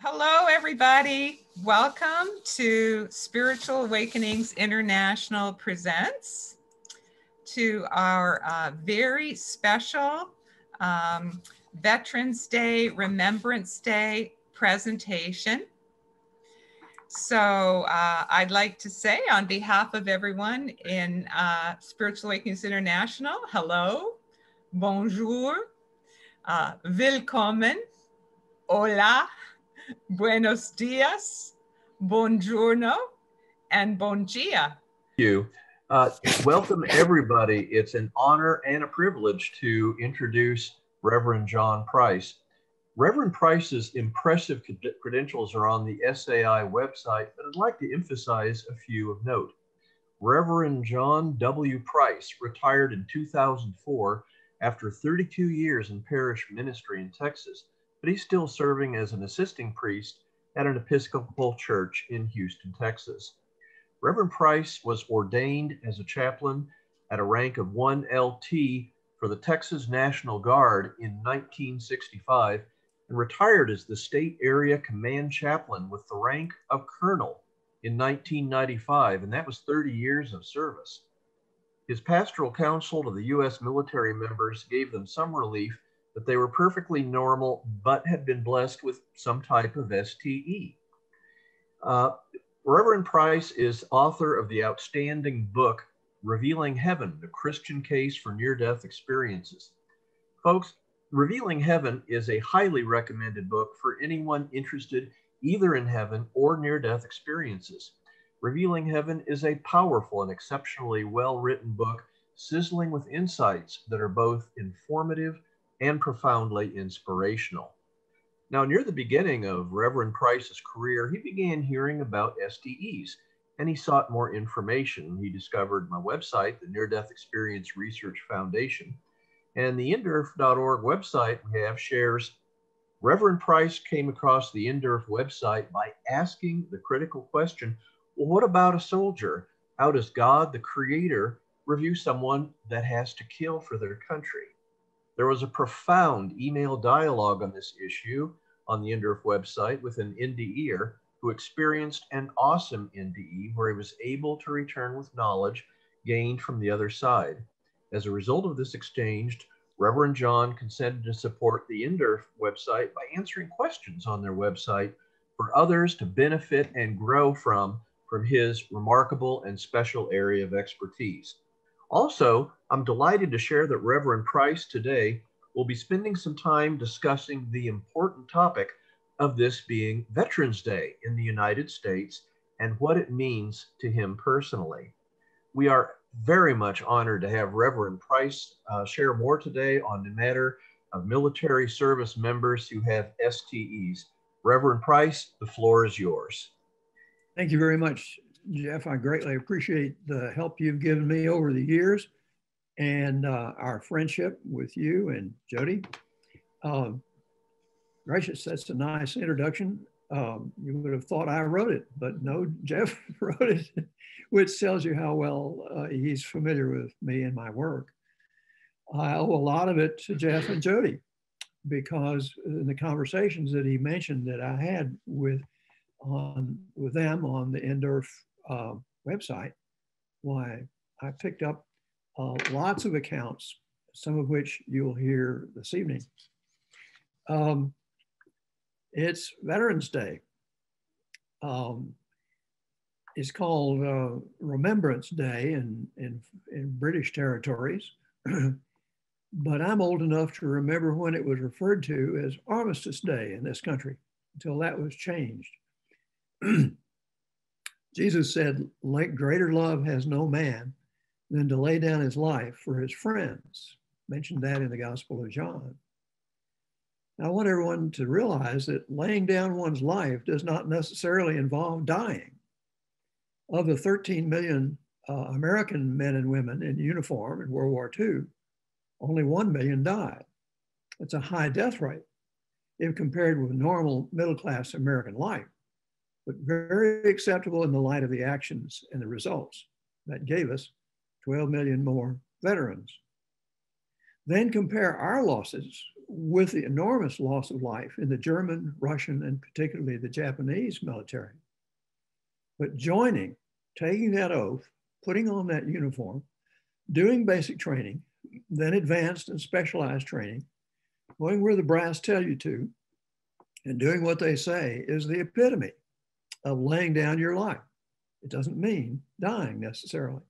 Hello, everybody. Welcome to Spiritual Awakenings International Presents to our uh, very special um, Veterans Day, Remembrance Day presentation. So uh, I'd like to say on behalf of everyone in uh, Spiritual Awakenings International, hello, bonjour, uh, willkommen, hola, buenos dias, buongiorno, and bon dia. Thank You. Uh, welcome, everybody. It's an honor and a privilege to introduce Reverend John Price. Reverend Price's impressive credentials are on the SAI website, but I'd like to emphasize a few of note. Reverend John W. Price retired in 2004 after 32 years in parish ministry in Texas but he's still serving as an assisting priest at an Episcopal church in Houston, Texas. Reverend Price was ordained as a chaplain at a rank of 1 LT for the Texas National Guard in 1965 and retired as the state area command chaplain with the rank of colonel in 1995, and that was 30 years of service. His pastoral counsel to the U.S. military members gave them some relief that they were perfectly normal but had been blessed with some type of STE. Uh, Reverend Price is author of the outstanding book, Revealing Heaven, the Christian Case for Near Death Experiences. Folks, Revealing Heaven is a highly recommended book for anyone interested either in heaven or near death experiences. Revealing Heaven is a powerful and exceptionally well written book, sizzling with insights that are both informative and profoundly inspirational. Now, near the beginning of Reverend Price's career, he began hearing about STEs and he sought more information. He discovered my website, the Near Death Experience Research Foundation, and the NDERF.org website we have shares. Reverend Price came across the NDERF website by asking the critical question well, what about a soldier? How does God, the Creator, review someone that has to kill for their country? There was a profound email dialogue on this issue on the NDERF website with an NDEer who experienced an awesome NDE where he was able to return with knowledge gained from the other side. As a result of this exchange, Reverend John consented to support the NDERF website by answering questions on their website for others to benefit and grow from from his remarkable and special area of expertise. Also, I'm delighted to share that Reverend Price today will be spending some time discussing the important topic of this being Veterans Day in the United States and what it means to him personally. We are very much honored to have Reverend Price uh, share more today on the matter of military service members who have STEs. Reverend Price, the floor is yours. Thank you very much, Jeff, I greatly appreciate the help you've given me over the years and uh, our friendship with you and Jody. Um, gracious, that's a nice introduction. Um, you would have thought I wrote it, but no, Jeff wrote it, which tells you how well uh, he's familiar with me and my work. I owe a lot of it to Jeff and Jody because in the conversations that he mentioned that I had with on with them on the NDERF uh, website, why I picked up uh, lots of accounts, some of which you'll hear this evening. Um, it's Veterans Day. Um, it's called uh, Remembrance Day in, in, in British territories. but I'm old enough to remember when it was referred to as Armistice Day in this country until that was changed. Jesus said, greater love has no man than to lay down his life for his friends. Mentioned that in the Gospel of John. I want everyone to realize that laying down one's life does not necessarily involve dying. Of the 13 million uh, American men and women in uniform in World War II, only 1 million died. It's a high death rate if compared with normal middle class American life but very acceptable in the light of the actions and the results that gave us 12 million more veterans. Then compare our losses with the enormous loss of life in the German, Russian, and particularly the Japanese military. But joining, taking that oath, putting on that uniform, doing basic training, then advanced and specialized training, going where the brass tell you to, and doing what they say is the epitome of laying down your life. It doesn't mean dying necessarily.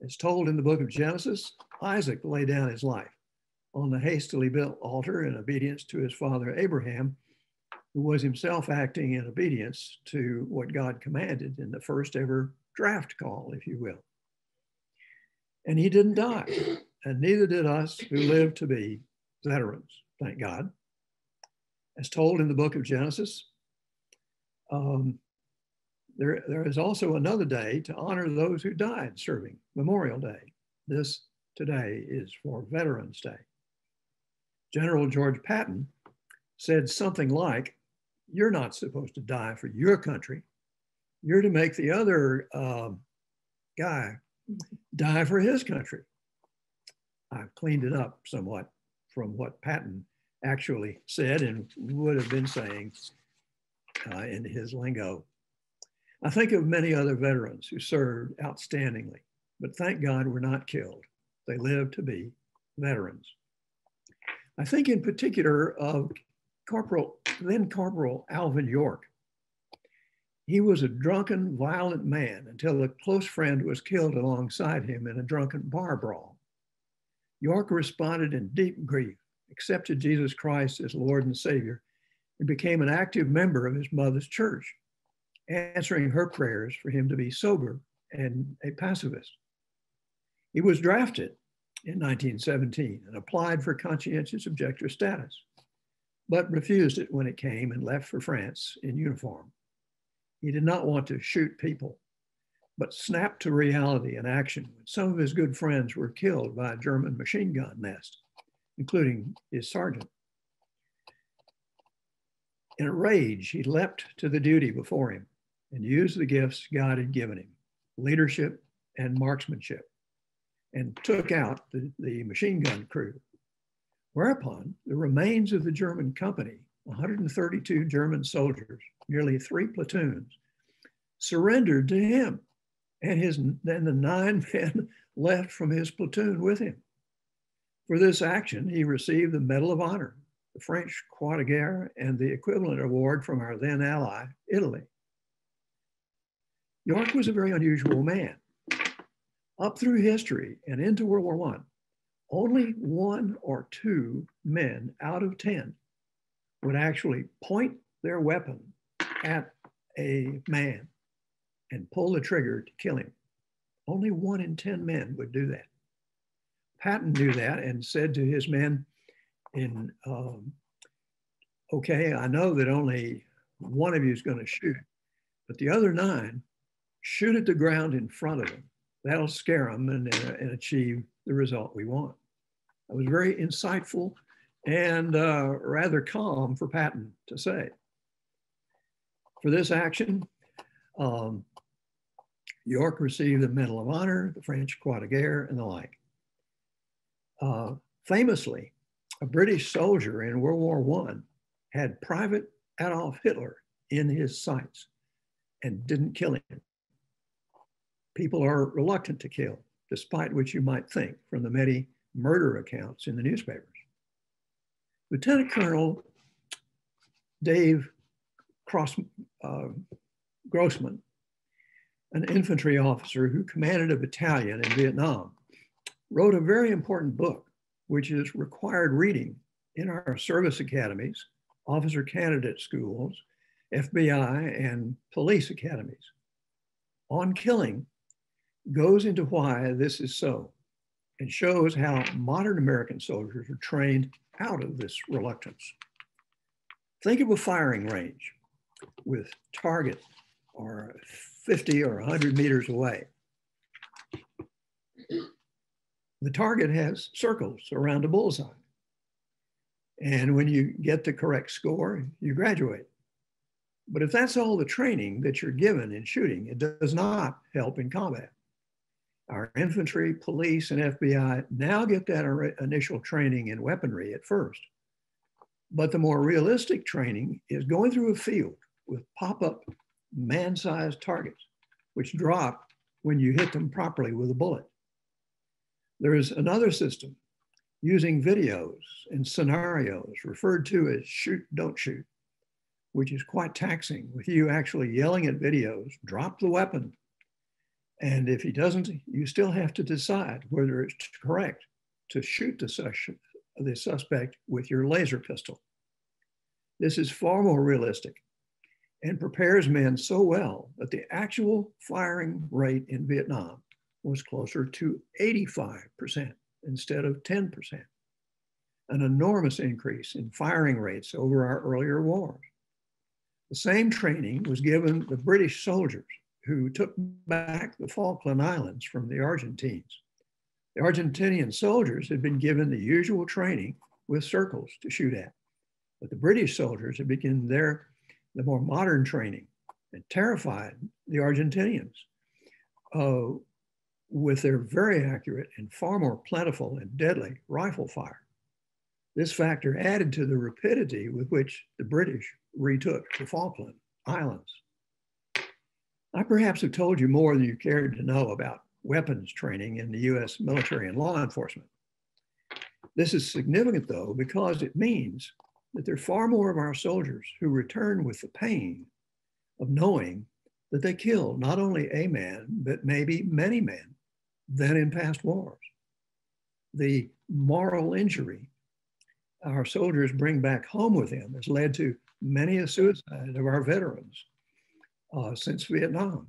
It's told in the book of Genesis, Isaac laid down his life on the hastily built altar in obedience to his father Abraham, who was himself acting in obedience to what God commanded in the first ever draft call, if you will. And he didn't die, and neither did us who live to be veterans, thank God. As told in the book of Genesis, um, there, there is also another day to honor those who died serving, Memorial Day. This today is for Veterans Day. General George Patton said something like, You're not supposed to die for your country. You're to make the other um, guy die for his country. I've cleaned it up somewhat from what Patton actually said and would have been saying uh, in his lingo. I think of many other veterans who served outstandingly, but thank God were not killed. They lived to be veterans. I think in particular of Corporal, then Corporal Alvin York. He was a drunken, violent man until a close friend was killed alongside him in a drunken bar brawl. York responded in deep grief, accepted Jesus Christ as Lord and Savior, and became an active member of his mother's church, answering her prayers for him to be sober and a pacifist. He was drafted in 1917 and applied for conscientious objector status, but refused it when it came and left for France in uniform. He did not want to shoot people, but snapped to reality and action when some of his good friends were killed by a German machine gun nest, including his sergeant. In a rage, he leapt to the duty before him and used the gifts God had given him leadership and marksmanship and took out the, the machine gun crew. Whereupon the remains of the German company, 132 German soldiers, nearly three platoons, surrendered to him and his then the nine men left from his platoon with him. For this action, he received the Medal of Honor, the French Croix de Guerre, and the equivalent award from our then ally, Italy. York was a very unusual man. Up through history and into World War I, only one or two men out of 10 would actually point their weapon at a man and pull the trigger to kill him. Only one in 10 men would do that. Patton knew that and said to his men, in, um, okay, I know that only one of you is going to shoot, but the other nine, shoot at the ground in front of them. That'll scare them and, uh, and achieve the result we want. It was very insightful and uh, rather calm for Patton to say. For this action, um, York received the Medal of Honor, the French Croix de Guerre, and the like. Uh, famously, a British soldier in World War I had Private Adolf Hitler in his sights and didn't kill him. People are reluctant to kill, despite what you might think from the many murder accounts in the newspapers. Lieutenant Colonel Dave Cross, uh, Grossman, an infantry officer who commanded a battalion in Vietnam, wrote a very important book, which is required reading in our service academies, officer candidate schools, FBI, and police academies. On killing goes into why this is so and shows how modern American soldiers are trained out of this reluctance. Think of a firing range with target or 50 or 100 meters away. The target has circles around a bullseye. And when you get the correct score, you graduate. But if that's all the training that you're given in shooting, it does not help in combat. Our infantry, police, and FBI now get that initial training in weaponry at first. But the more realistic training is going through a field with pop up man sized targets, which drop when you hit them properly with a bullet. There is another system using videos and scenarios referred to as shoot, don't shoot, which is quite taxing with you actually yelling at videos, drop the weapon. And if he doesn't, you still have to decide whether it's correct to shoot the, sus the suspect with your laser pistol. This is far more realistic and prepares men so well that the actual firing rate in Vietnam was closer to 85% instead of 10%, an enormous increase in firing rates over our earlier wars. The same training was given the British soldiers who took back the Falkland Islands from the Argentines. The Argentinian soldiers had been given the usual training with circles to shoot at, but the British soldiers had begun their the more modern training and terrified the Argentinians uh, with their very accurate and far more plentiful and deadly rifle fire. This factor added to the rapidity with which the British retook the Falkland Islands. I perhaps have told you more than you cared to know about weapons training in the US military and law enforcement. This is significant though, because it means that there are far more of our soldiers who return with the pain of knowing that they killed not only a man, but maybe many men than in past wars. The moral injury our soldiers bring back home with them has led to many a suicide of our veterans uh, since Vietnam.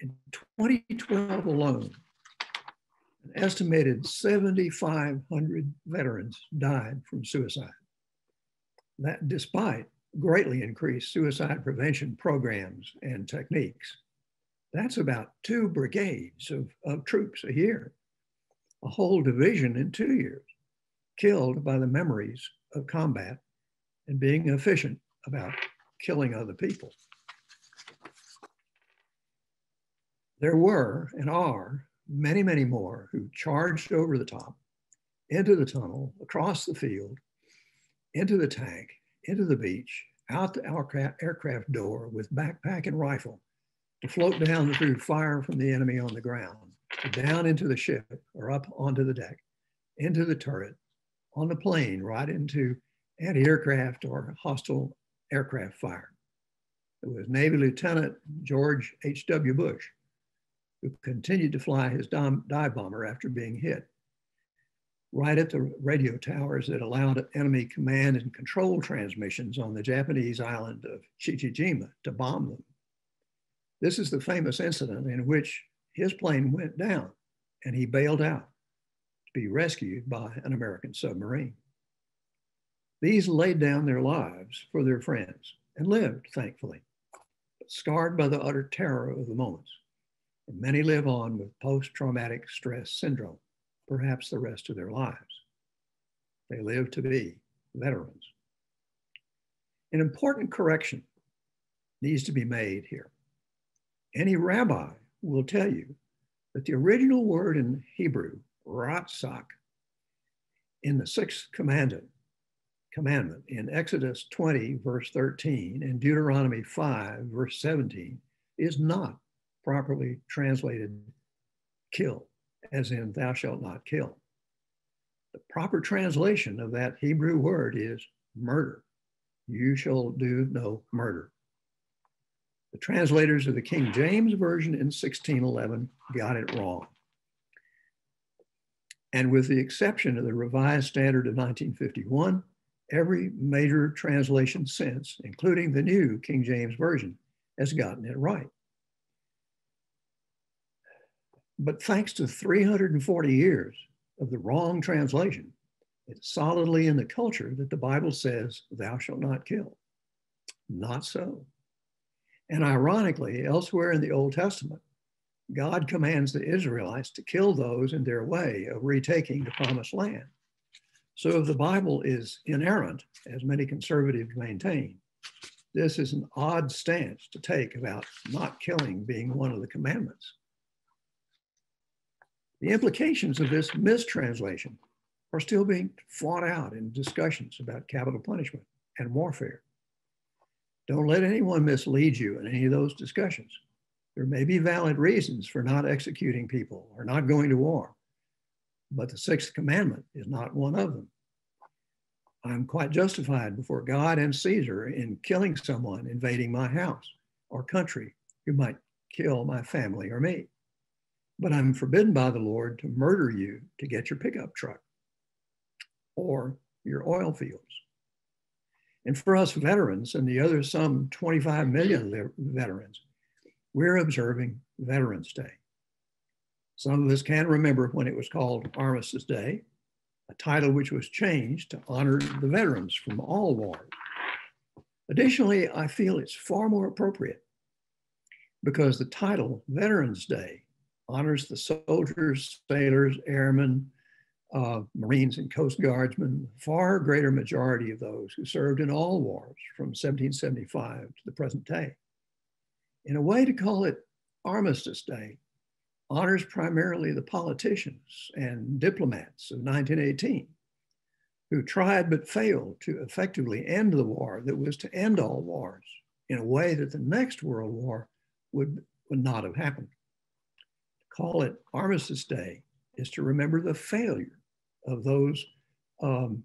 In 2012 alone, an estimated 7,500 veterans died from suicide. That despite greatly increased suicide prevention programs and techniques. That's about two brigades of, of troops a year, a whole division in two years, killed by the memories of combat and being efficient about killing other people. There were and are many, many more who charged over the top, into the tunnel, across the field, into the tank, into the beach, out the aircraft door with backpack and rifle to float down through fire from the enemy on the ground, down into the ship or up onto the deck, into the turret, on the plane, right into anti-aircraft or hostile aircraft fire. It was Navy Lieutenant George H.W. Bush who continued to fly his dive bomber after being hit right at the radio towers that allowed enemy command and control transmissions on the Japanese island of Chichijima to bomb them. This is the famous incident in which his plane went down and he bailed out to be rescued by an American submarine. These laid down their lives for their friends and lived, thankfully, scarred by the utter terror of the moments. And many live on with post traumatic stress syndrome perhaps the rest of their lives. They live to be veterans. An important correction needs to be made here. Any rabbi will tell you that the original word in Hebrew, ratzak, in the sixth commandment, commandment in Exodus 20, verse 13, and Deuteronomy 5, verse 17, is not properly translated kill as in thou shalt not kill. The proper translation of that Hebrew word is murder. You shall do no murder. The translators of the King James Version in 1611 got it wrong. And with the exception of the Revised Standard of 1951, every major translation since, including the new King James Version, has gotten it right. But thanks to 340 years of the wrong translation, it's solidly in the culture that the Bible says, Thou shalt not kill. Not so. And ironically, elsewhere in the Old Testament, God commands the Israelites to kill those in their way of retaking the promised land. So if the Bible is inerrant, as many conservatives maintain, this is an odd stance to take about not killing being one of the commandments. The implications of this mistranslation are still being fought out in discussions about capital punishment and warfare. Don't let anyone mislead you in any of those discussions. There may be valid reasons for not executing people or not going to war, but the sixth commandment is not one of them. I'm quite justified before God and Caesar in killing someone invading my house or country who might kill my family or me. But I'm forbidden by the Lord to murder you to get your pickup truck or your oil fields. And for us veterans and the other some 25 million veterans, we're observing Veterans Day. Some of us can remember when it was called Armistice Day, a title which was changed to honor the veterans from all wars. Additionally, I feel it's far more appropriate because the title Veterans Day honors the soldiers, sailors, airmen, uh, Marines, and Coast Guardsmen, far greater majority of those who served in all wars from 1775 to the present day. In a way to call it Armistice Day honors primarily the politicians and diplomats of 1918 who tried but failed to effectively end the war that was to end all wars in a way that the next World War would, would not have happened. To call it Armistice Day is to remember the failure of those um,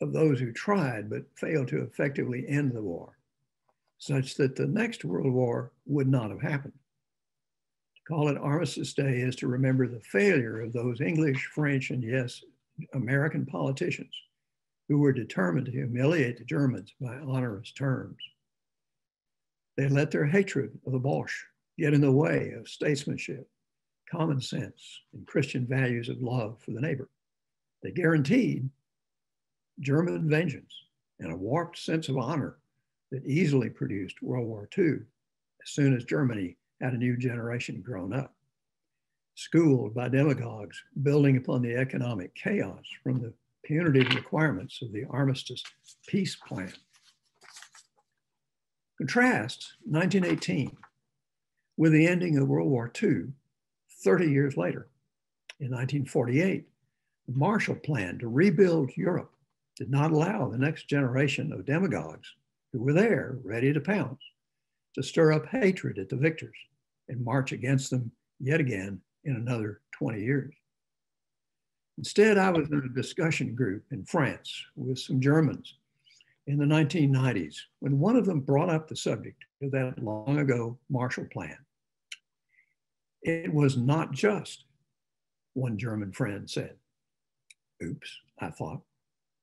of those who tried but failed to effectively end the war, such that the next World War would not have happened. To call it Armistice Day is to remember the failure of those English, French, and yes, American politicians who were determined to humiliate the Germans by onerous terms. They let their hatred of the Boche get in the way of statesmanship, common sense, and Christian values of love for the neighbor. They guaranteed German vengeance and a warped sense of honor that easily produced World War II as soon as Germany had a new generation grown up. Schooled by demagogues building upon the economic chaos from the punitive requirements of the armistice peace plan. Contrast 1918 with the ending of World War II 30 years later. In 1948, the Marshall Plan to rebuild Europe did not allow the next generation of demagogues who were there ready to pounce to stir up hatred at the victors and march against them yet again in another 20 years. Instead, I was in a discussion group in France with some Germans in the 1990s when one of them brought up the subject of that long ago Marshall Plan. It was not just, one German friend said. Oops, I thought.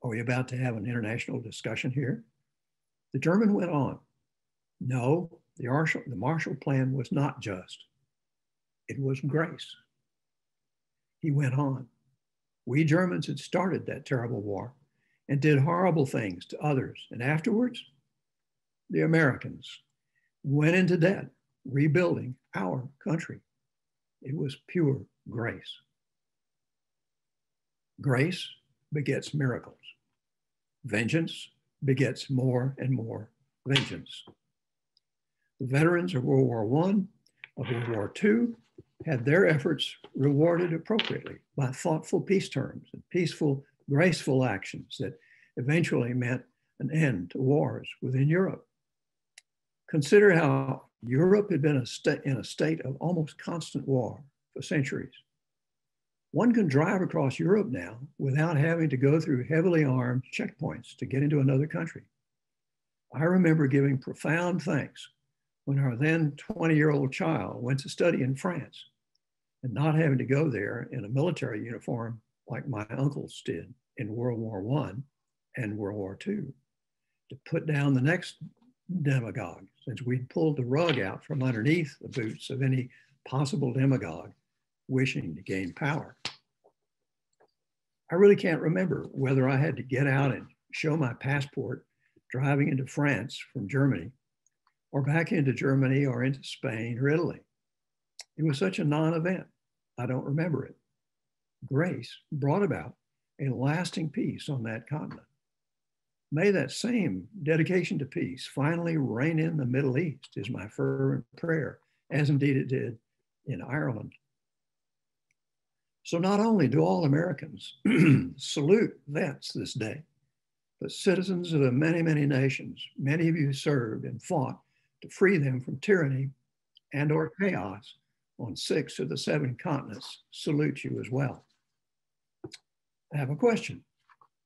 Are we about to have an international discussion here? The German went on. No, the Marshall, the Marshall Plan was not just. It was grace. He went on. We Germans had started that terrible war and did horrible things to others. And afterwards, the Americans went into debt, rebuilding our country. It was pure grace. Grace begets miracles. Vengeance begets more and more vengeance. The veterans of World War I, of World War II, had their efforts rewarded appropriately by thoughtful peace terms and peaceful, graceful actions that eventually meant an end to wars within Europe. Consider how Europe had been a in a state of almost constant war for centuries. One can drive across Europe now without having to go through heavily armed checkpoints to get into another country. I remember giving profound thanks when our then 20 year old child went to study in France and not having to go there in a military uniform like my uncles did in World War I and World War II to put down the next demagogue since we'd pulled the rug out from underneath the boots of any possible demagogue wishing to gain power. I really can't remember whether I had to get out and show my passport driving into France from Germany or back into Germany or into Spain or Italy. It was such a non event. I don't remember it. Grace brought about a lasting peace on that continent. May that same dedication to peace finally reign in the Middle East, is my fervent prayer, as indeed it did in Ireland. So, not only do all Americans salute vets this day, but citizens of the many, many nations, many of you served and fought to free them from tyranny and or chaos on six of the seven continents salute you as well. I have a question,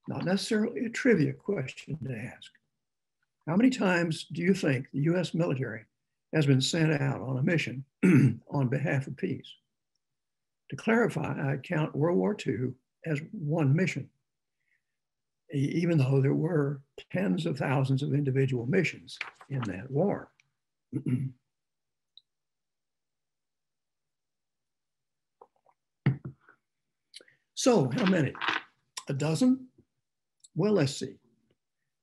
not necessarily a trivia question to ask. How many times do you think the US military has been sent out on a mission on behalf of peace? To clarify, I count World War II as one mission, even though there were tens of thousands of individual missions in that war. So, how many? A dozen? Well, let's see.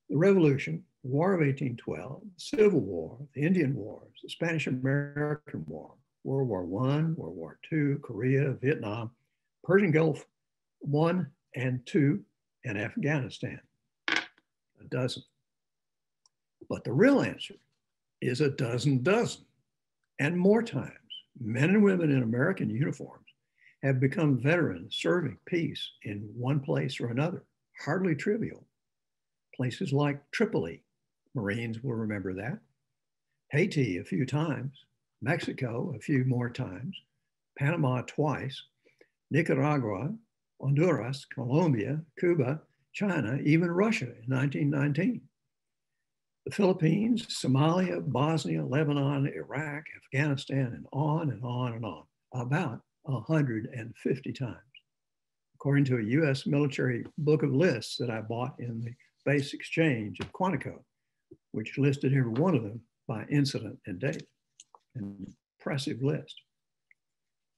The Revolution, the War of 1812, the Civil War, the Indian Wars, the Spanish American War, World War I, World War II, Korea, Vietnam, Persian Gulf One and Two, and Afghanistan. A dozen. But the real answer is a dozen dozen and more times. Men and women in American uniforms have become veterans serving peace in one place or another. Hardly trivial. Places like Tripoli, Marines will remember that. Haiti a few times, Mexico a few more times, Panama twice, Nicaragua, Honduras, Colombia, Cuba, China, even Russia in 1919. The Philippines, Somalia, Bosnia, Lebanon, Iraq, Afghanistan, and on and on and on. About 150 times. According to a US military book of lists that I bought in the base exchange at Quantico, which listed every one of them by incident and date. An impressive list.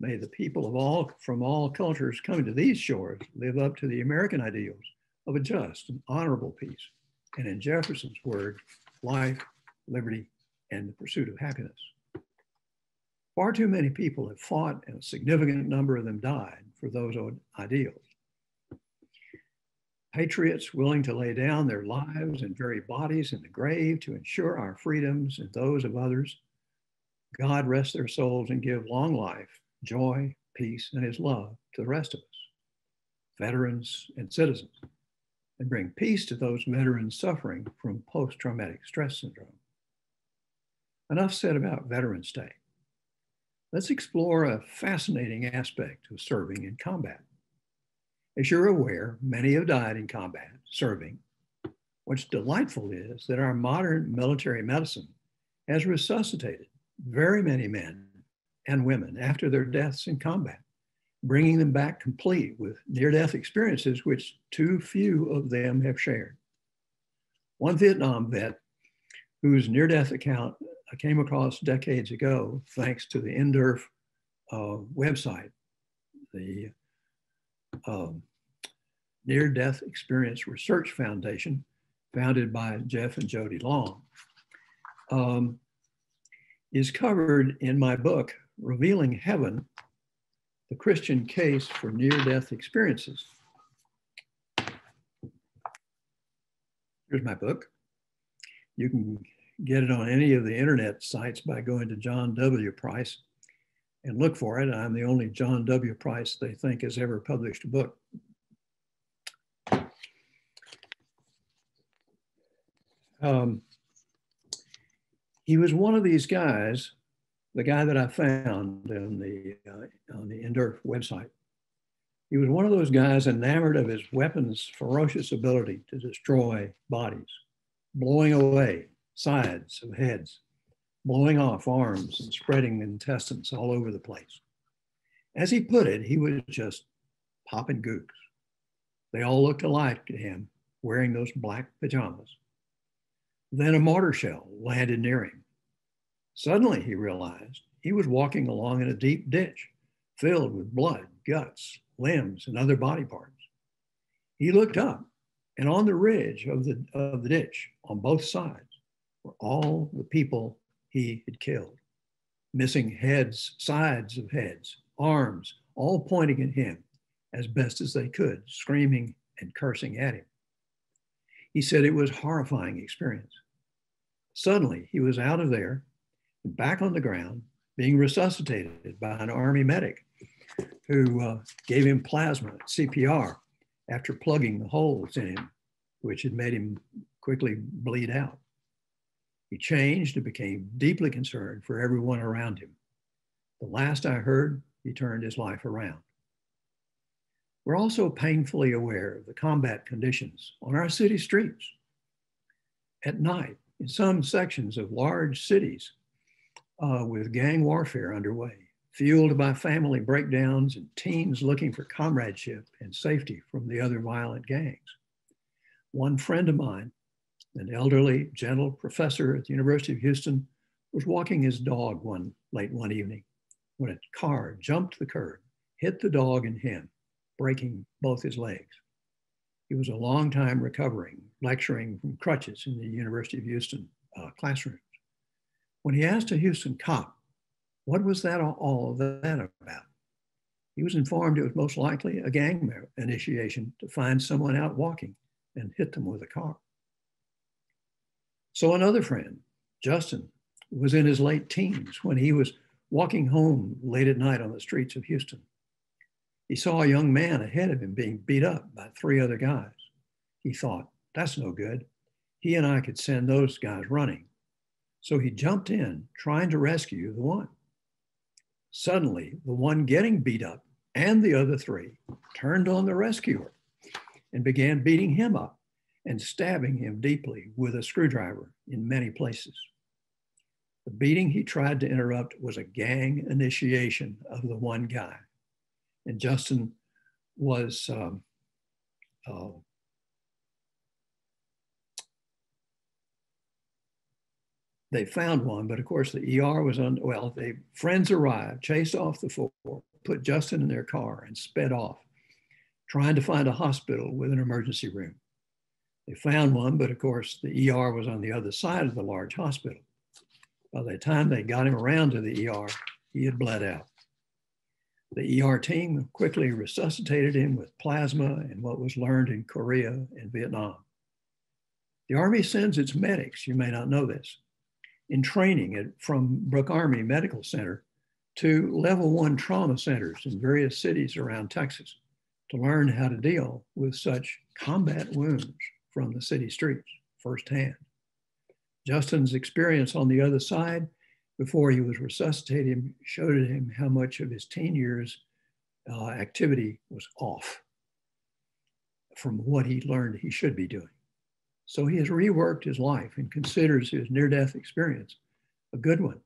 May the people of all from all cultures coming to these shores live up to the American ideals of a just and honorable peace, and in Jefferson's word, life, liberty, and the pursuit of happiness. Far too many people have fought, and a significant number of them died for those ideals. Patriots willing to lay down their lives and very bodies in the grave to ensure our freedoms and those of others. God rest their souls and give long life, joy, peace, and his love to the rest of us, veterans and citizens, and bring peace to those veterans suffering from post traumatic stress syndrome. Enough said about Veterans Day let's explore a fascinating aspect of serving in combat. As you're aware, many have died in combat serving. What's delightful is that our modern military medicine has resuscitated very many men and women after their deaths in combat, bringing them back complete with near death experiences which too few of them have shared. One Vietnam vet whose near death account I came across decades ago, thanks to the NDERF uh, website, the um, Near Death Experience Research Foundation, founded by Jeff and Jody Long, um, is covered in my book, Revealing Heaven, the Christian Case for Near-Death Experiences. Here's my book. You can get it on any of the internet sites by going to John W. Price and look for it. I'm the only John W. Price they think has ever published a book. Um, he was one of these guys, the guy that I found on the uh, on the NDERF website. He was one of those guys enamored of his weapon's ferocious ability to destroy bodies, blowing away sides of heads, blowing off arms and spreading intestines all over the place. As he put it, he was just popping gooks. They all looked alike to him, wearing those black pajamas. Then a mortar shell landed near him. Suddenly, he realized he was walking along in a deep ditch filled with blood, guts, limbs, and other body parts. He looked up, and on the ridge of the, of the ditch, on both sides, were all the people he had killed, missing heads, sides of heads, arms, all pointing at him as best as they could, screaming and cursing at him. He said it was a horrifying experience. Suddenly, he was out of there, back on the ground, being resuscitated by an Army medic who uh, gave him plasma, CPR, after plugging the holes in him, which had made him quickly bleed out. He changed and became deeply concerned for everyone around him. The last I heard, he turned his life around. We're also painfully aware of the combat conditions on our city streets. At night, in some sections of large cities, uh, with gang warfare underway, fueled by family breakdowns and teens looking for comradeship and safety from the other violent gangs. One friend of mine, an elderly, gentle professor at the University of Houston, was walking his dog one late one evening when a car jumped the curb, hit the dog and him, breaking both his legs. He was a long time recovering, lecturing from crutches in the University of Houston uh, classrooms. When he asked a Houston cop what was that all that about? He was informed it was most likely a gang initiation to find someone out walking and hit them with a car. So another friend, Justin, was in his late teens when he was walking home late at night on the streets of Houston. He saw a young man ahead of him being beat up by three other guys. He thought, that's no good. He and I could send those guys running. So he jumped in, trying to rescue the one. Suddenly, the one getting beat up and the other three turned on the rescuer and began beating him up and stabbing him deeply with a screwdriver in many places. The beating he tried to interrupt was a gang initiation of the one guy. And Justin was um, uh, they found one, but of course the ER was on, well, they, friends arrived, chased off the four, put Justin in their car and sped off, trying to find a hospital with an emergency room. They found one, but of course the ER was on the other side of the large hospital. By the time they got him around to the ER, he had bled out. The ER team quickly resuscitated him with plasma and what was learned in Korea and Vietnam. The Army sends its medics, you may not know this, in training at, from Brooke Army Medical Center to level one trauma centers in various cities around Texas to learn how to deal with such combat wounds from the city streets firsthand. Justin's experience on the other side before he was resuscitated showed him how much of his teen years uh, activity was off from what he learned he should be doing. So he has reworked his life and considers his near death experience a good one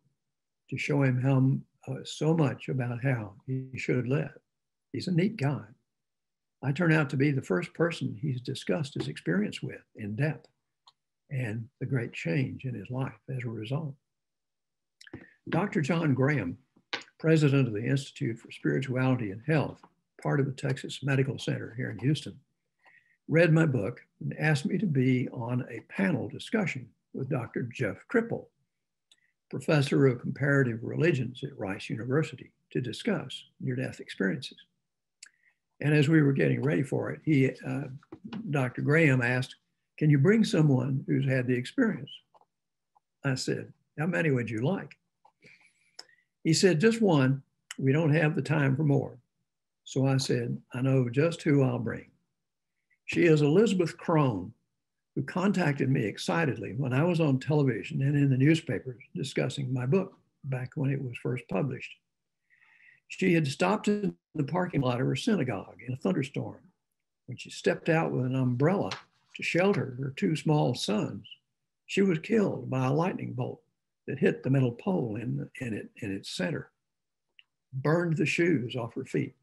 to show him how uh, so much about how he should live. He's a neat guy. I turn out to be the first person he's discussed his experience with in depth and the great change in his life as a result. Dr. John Graham, president of the Institute for Spirituality and Health, part of the Texas Medical Center here in Houston, read my book and asked me to be on a panel discussion with Dr. Jeff Kripal, professor of comparative religions at Rice University, to discuss near death experiences. And as we were getting ready for it, he, uh, Dr. Graham asked, Can you bring someone who's had the experience? I said, How many would you like? He said, Just one. We don't have the time for more. So I said, I know just who I'll bring. She is Elizabeth Crone, who contacted me excitedly when I was on television and in the newspapers discussing my book back when it was first published. She had stopped in the parking lot of her synagogue in a thunderstorm when she stepped out with an umbrella to shelter her two small sons. She was killed by a lightning bolt that hit the metal pole in, in, it, in its center, burned the shoes off her feet.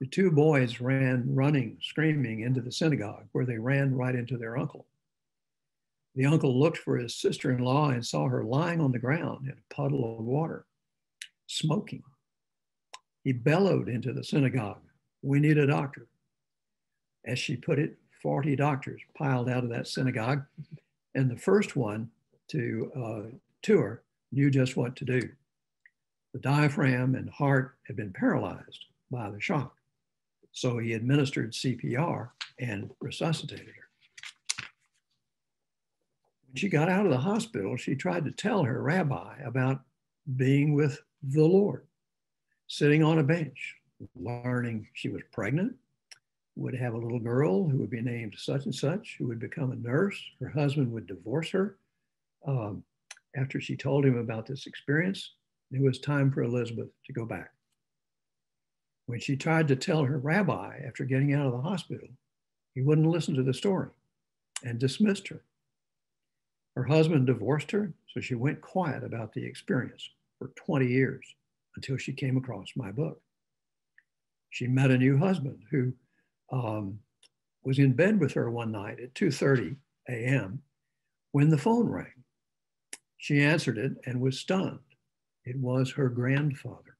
The two boys ran running, screaming into the synagogue where they ran right into their uncle. The uncle looked for his sister in law and saw her lying on the ground in a puddle of water, smoking. He bellowed into the synagogue, We need a doctor. As she put it, 40 doctors piled out of that synagogue, and the first one to uh, tour knew just what to do. The diaphragm and heart had been paralyzed by the shock. So he administered CPR and resuscitated her. When she got out of the hospital, she tried to tell her rabbi about being with the Lord, sitting on a bench, learning she was pregnant, would have a little girl who would be named such and such, who would become a nurse. Her husband would divorce her. Um, after she told him about this experience, it was time for Elizabeth to go back. When she tried to tell her rabbi after getting out of the hospital, he wouldn't listen to the story and dismissed her. Her husband divorced her, so she went quiet about the experience for 20 years until she came across my book. She met a new husband who um, was in bed with her one night at 2:30 a.m. when the phone rang. She answered it and was stunned. It was her grandfather,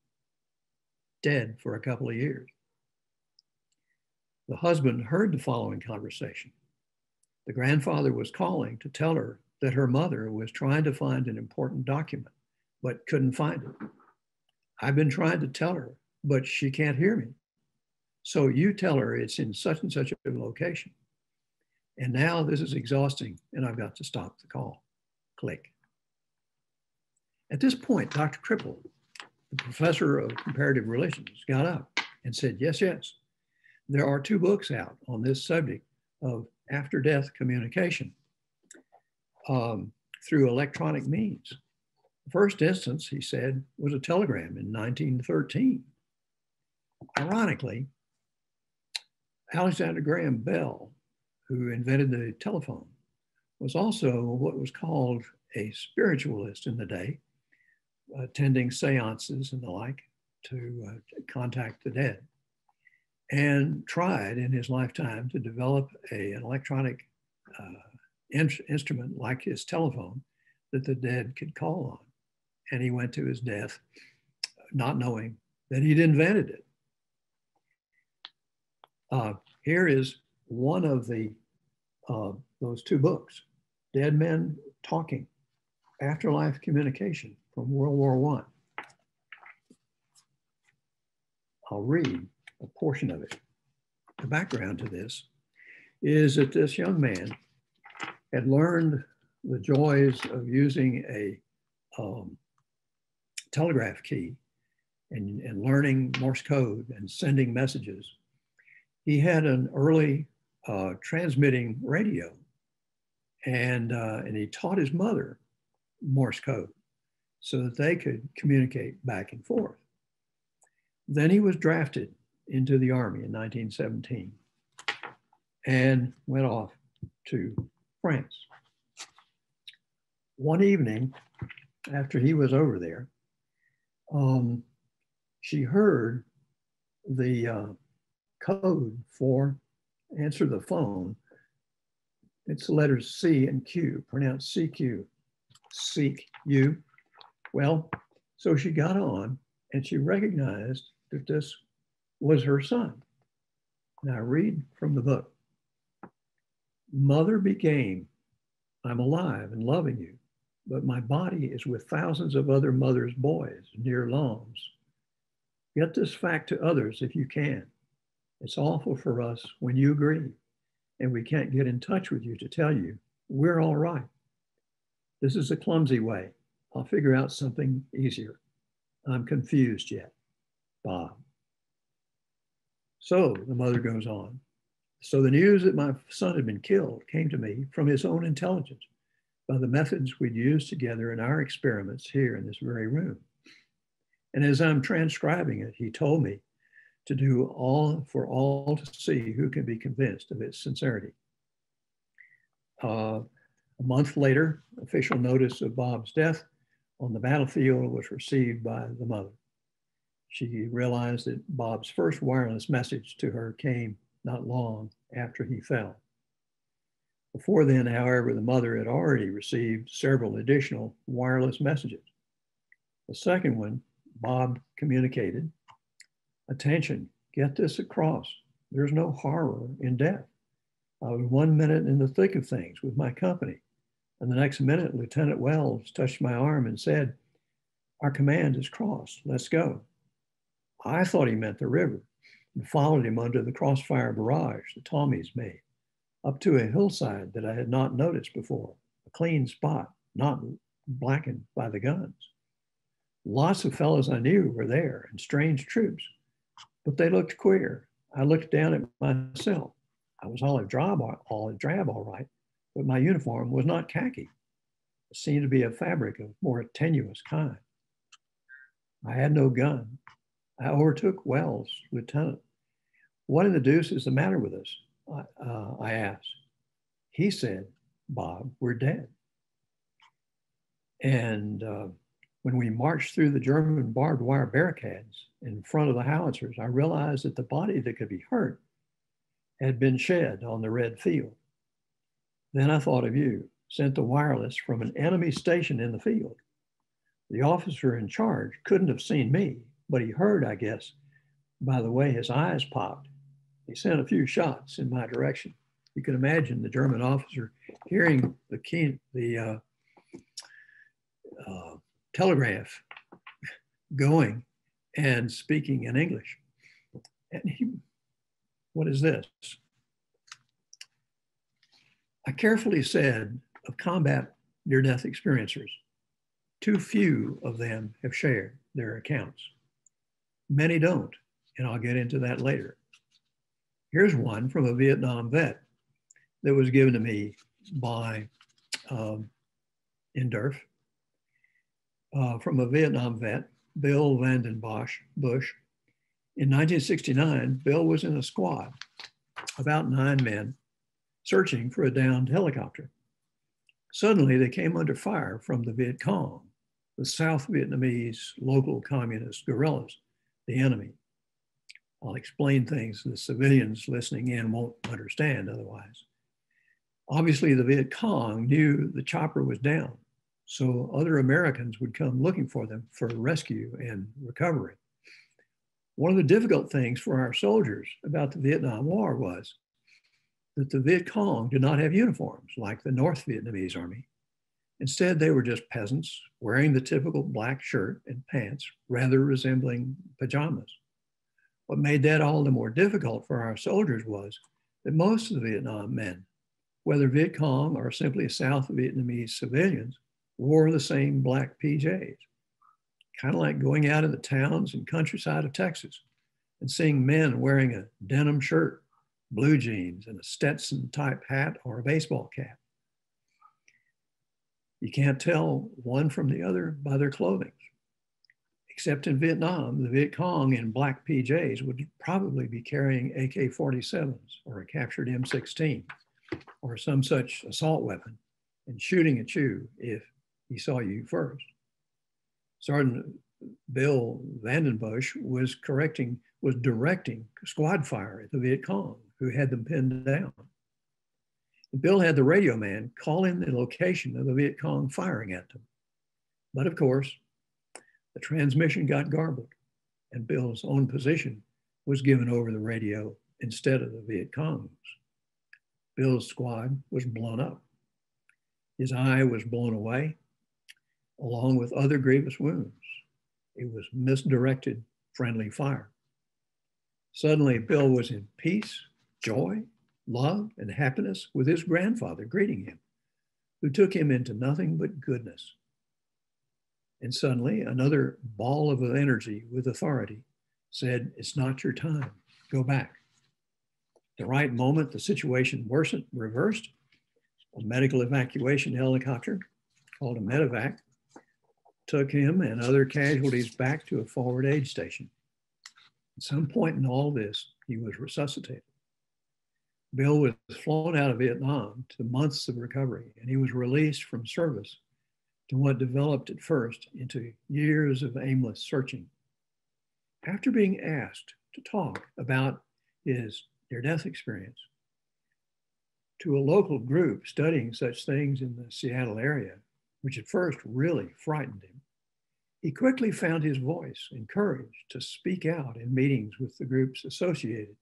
dead for a couple of years. The husband heard the following conversation. The grandfather was calling to tell her that her mother was trying to find an important document, but couldn't find it. I've been trying to tell her, but she can't hear me. So you tell her it's in such and such a location. And now this is exhausting and I've got to stop the call. Click. At this point, Dr. Kripal, the professor of comparative religions, got up and said, Yes, yes, there are two books out on this subject of after death communication um, through electronic means. The first instance, he said, was a telegram in 1913. Ironically, Alexander Graham Bell, who invented the telephone, was also what was called a spiritualist in the day, attending seances and the like to, uh, to contact the dead, and tried in his lifetime to develop a, an electronic uh, in- instrument like his telephone that the dead could call on. And he went to his death not knowing that he'd invented it. Uh, here is one of the uh, those two books, Dead Men Talking, Afterlife Communication from World War One. I'll read a portion of it. The background to this is that this young man had learned the joys of using a um, telegraph key and, and learning Morse code and sending messages he had an early uh, transmitting radio and, uh, and he taught his mother Morse code so that they could communicate back and forth. Then he was drafted into the Army in 1917 and went off to France. One evening, after he was over there, um, she heard the uh, code for answer the phone. It's letters C and Q, pronounced CQ. Seek you. Well, so she got on and she recognized that this was her son. Now, read from the book. Mother became, I'm alive and loving you, but my body is with thousands of other mothers' boys near Lens. Get this fact to others if you can. It's awful for us when you grieve and we can't get in touch with you to tell you we're all right. This is a clumsy way. I'll figure out something easier. I'm confused yet. Bob. So the mother goes on. So the news that my son had been killed came to me from his own intelligence by the methods we'd used together in our experiments here in this very room. And as I'm transcribing it, he told me to do all for all to see who can be convinced of its sincerity. Uh, a month later, official notice of Bob's death on the battlefield was received by the mother. She realized that Bob's first wireless message to her came not long after he fell. Before then, however, the mother had already received several additional wireless messages. The second one, Bob communicated attention, get this across. There's no horror in death. I was one minute in the thick of things with my company. And the next minute, Lieutenant Wells touched my arm and said, Our command is crossed. Let's go. I thought he meant the river and followed him under the crossfire barrage the Tommies made up to a hillside that I had not noticed before, a clean spot, not blackened by the guns. Lots of fellows I knew were there and strange troops, but they looked queer. I looked down at myself. I was all olive drab, all olive drab, all right, but my uniform was not khaki. It seemed to be a fabric of more tenuous kind. I had no gun. I overtook Wells, Lieutenant. What in the deuce is the matter with us? I, uh, I asked. He said, Bob, we're dead. And uh, when we marched through the German barbed wire barricades in front of the howitzers, I realized that the body that could be hurt had been shed on the red field. Then I thought of you, sent the wireless from an enemy station in the field. The officer in charge couldn't have seen me, but he heard, I guess, by the way his eyes popped. He sent a few shots in my direction. You can imagine the German officer hearing the key, the uh, uh, telegraph going and speaking in English. And he, what is this? I carefully said of combat near death experiencers, too few of them have shared their accounts. Many don't, and I'll get into that later. Here's one from a Vietnam vet that was given to me by um, uh, from a Vietnam vet, Bill Vanden Bosch, Bush. In 1969, Bill was in a squad, about nine men, searching for a downed helicopter. Suddenly, they came under fire from the Viet Cong, the South Vietnamese local communist guerrillas, the enemy. I'll explain things the civilians listening in won't understand otherwise. Obviously, the Viet Cong knew the chopper was down so other Americans would come looking for them for rescue and recovery. One of the difficult things for our soldiers about the Vietnam War was that the Viet Cong did not have uniforms like the North Vietnamese army. Instead, they were just peasants wearing the typical black shirt and pants, rather resembling pajamas. What made that all the more difficult for our soldiers was that most of the Vietnam men, whether Viet Cong or simply South Vietnamese civilians, wore the same black PJs. Kind of like going out in the towns and countryside of Texas and seeing men wearing a denim shirt, blue jeans, and a Stetson type hat or a baseball cap. You can't tell one from the other by their clothing. Except in Vietnam, the Viet Cong in black PJs would probably be carrying AK 47s or a captured M16 or some such assault weapon and shooting at you if he saw you first. Sergeant Bill Vanden Bosch was correcting, was directing squad fire at the Viet Cong, who had them pinned down. Bill had the radio man call in the location of the Viet Cong firing at them. But of course, the transmission got garbled, and Bill's own position was given over the radio instead of the Viet Cong's. Bill's squad was blown up. His eye was blown away, along with other grievous wounds. It was misdirected friendly fire. Suddenly, Bill was in peace, joy, love, and happiness with his grandfather greeting him, who took him into nothing but goodness. And suddenly, another ball of energy with authority said, It's not your time, go back. the right moment, the situation worsened, reversed. A medical evacuation helicopter called a medevac took him and other casualties back to a forward aid station. At some point in all this, he was resuscitated. Bill was flown out of Vietnam to months of recovery, and he was released from service to what developed at first into years of aimless searching. After being asked to talk about his near death experience to a local group studying such things in the Seattle area, which at first really frightened him. He quickly found his voice and courage to speak out in meetings with the groups associated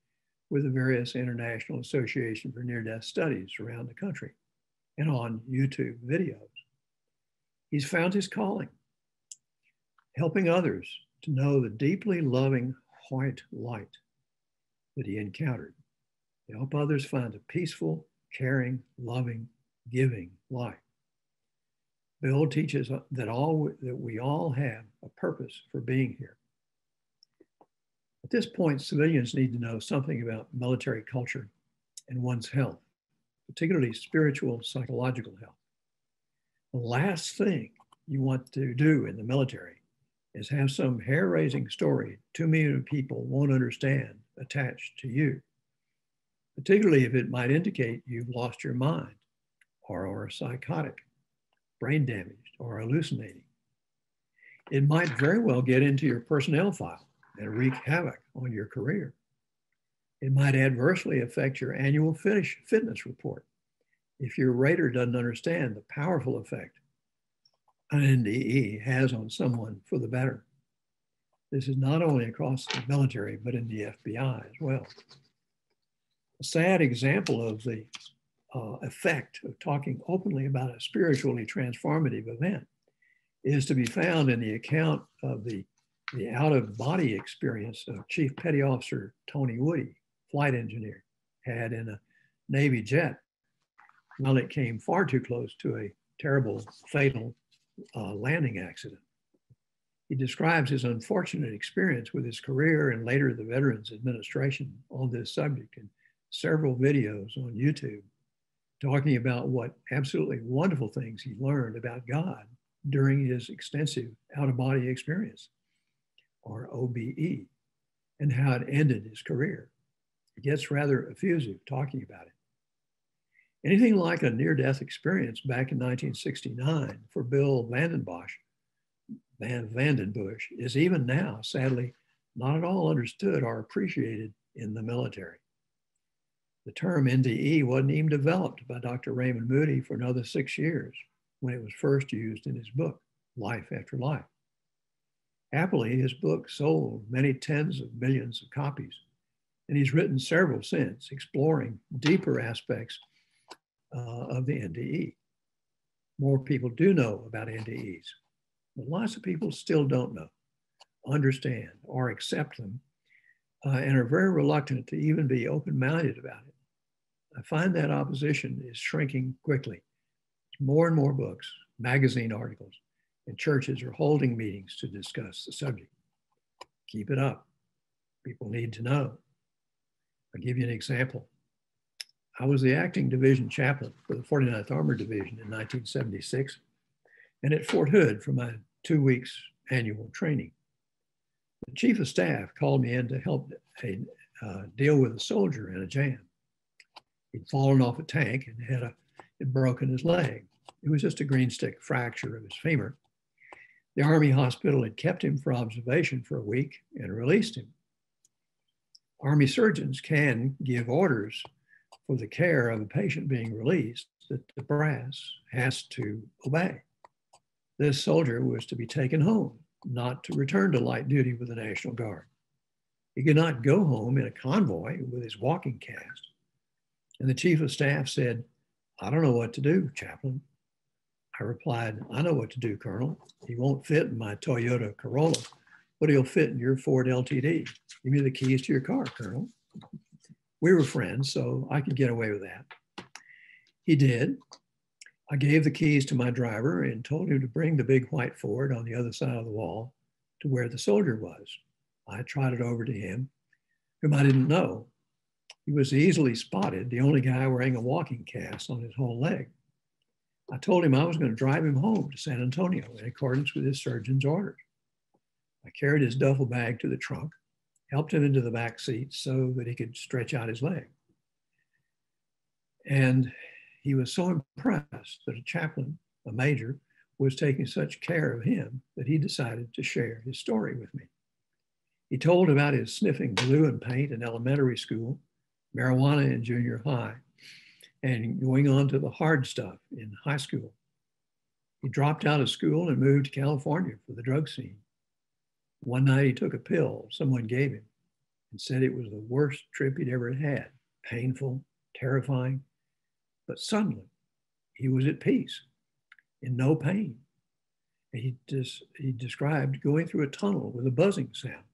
with the various International Association for Near Death Studies around the country and on YouTube videos. He's found his calling, helping others to know the deeply loving white light that he encountered, to help others find a peaceful, caring, loving, giving life. Bill teaches that all that we all have a purpose for being here. At this point, civilians need to know something about military culture and one's health, particularly spiritual, psychological health. The last thing you want to do in the military is have some hair raising story two million people won't understand attached to you, particularly if it might indicate you've lost your mind or are psychotic, brain damaged, or hallucinating. It might very well get into your personnel file and wreak havoc on your career. It might adversely affect your annual fitness report if your writer doesn't understand the powerful effect an NDE has on someone for the better. This is not only across the military, but in the FBI as well. A sad example of the uh, effect of talking openly about a spiritually transformative event is to be found in the account of the, the out of body experience of Chief Petty Officer Tony Woody, flight engineer, had in a Navy jet while it came far too close to a terrible, fatal uh, landing accident. He describes his unfortunate experience with his career and later the Veterans Administration on this subject in several videos on YouTube, talking about what absolutely wonderful things he learned about God during his extensive out of body experience, or OBE, and how it ended his career. He gets rather effusive talking about it. Anything like a near death experience back in 1969 for Bill Vandenbosch, Van Vandenbush, is even now, sadly, not at all understood or appreciated in the military. The term NDE wasn't even developed by Dr. Raymond Moody for another six years when it was first used in his book, Life After Life. Happily, his book sold many tens of millions of copies, and he's written several since, exploring deeper aspects uh, of the NDE. More people do know about NDEs, but lots of people still don't know, understand, or accept them, uh, and are very reluctant to even be open minded about it. I find that opposition is shrinking quickly. More and more books, magazine articles, and churches are holding meetings to discuss the subject. Keep it up. People need to know. I'll give you an example. I was the acting division chaplain for the 49th Armored Division in 1976 and at Fort Hood for my two weeks annual training. The chief of staff called me in to help a, uh, deal with a soldier in a jam. He'd fallen off a tank and had, a, had broken his leg. It was just a green stick fracture of his femur. The Army hospital had kept him for observation for a week and released him. Army surgeons can give orders for the care of a patient being released that the brass has to obey. This soldier was to be taken home, not to return to light duty with the National Guard. He could not go home in a convoy with his walking cast. And the chief of staff said, I don't know what to do, chaplain. I replied, I know what to do, Colonel. He won't fit in my Toyota Corolla, but he'll fit in your Ford LTD. Give me the keys to your car, Colonel we were friends, so I could get away with that. He did. I gave the keys to my driver and told him to bring the big white Ford on the other side of the wall to where the soldier was. I trotted over to him, whom I didn't know. He was easily spotted, the only guy wearing a walking cast on his whole leg. I told him I was going to drive him home to San Antonio in accordance with his surgeon's orders. I carried his duffel bag to the trunk helped him into the back seat so that he could stretch out his leg. And he was so impressed that a chaplain, a major, was taking such care of him that he decided to share his story with me. He told about his sniffing glue and paint in elementary school, marijuana in junior high, and going on to the hard stuff in high school. He dropped out of school and moved to California for the drug scene. One night he took a pill someone gave him and said it was the worst trip he'd ever had painful, terrifying. But suddenly he was at peace, in no pain. And he, just, he described going through a tunnel with a buzzing sound.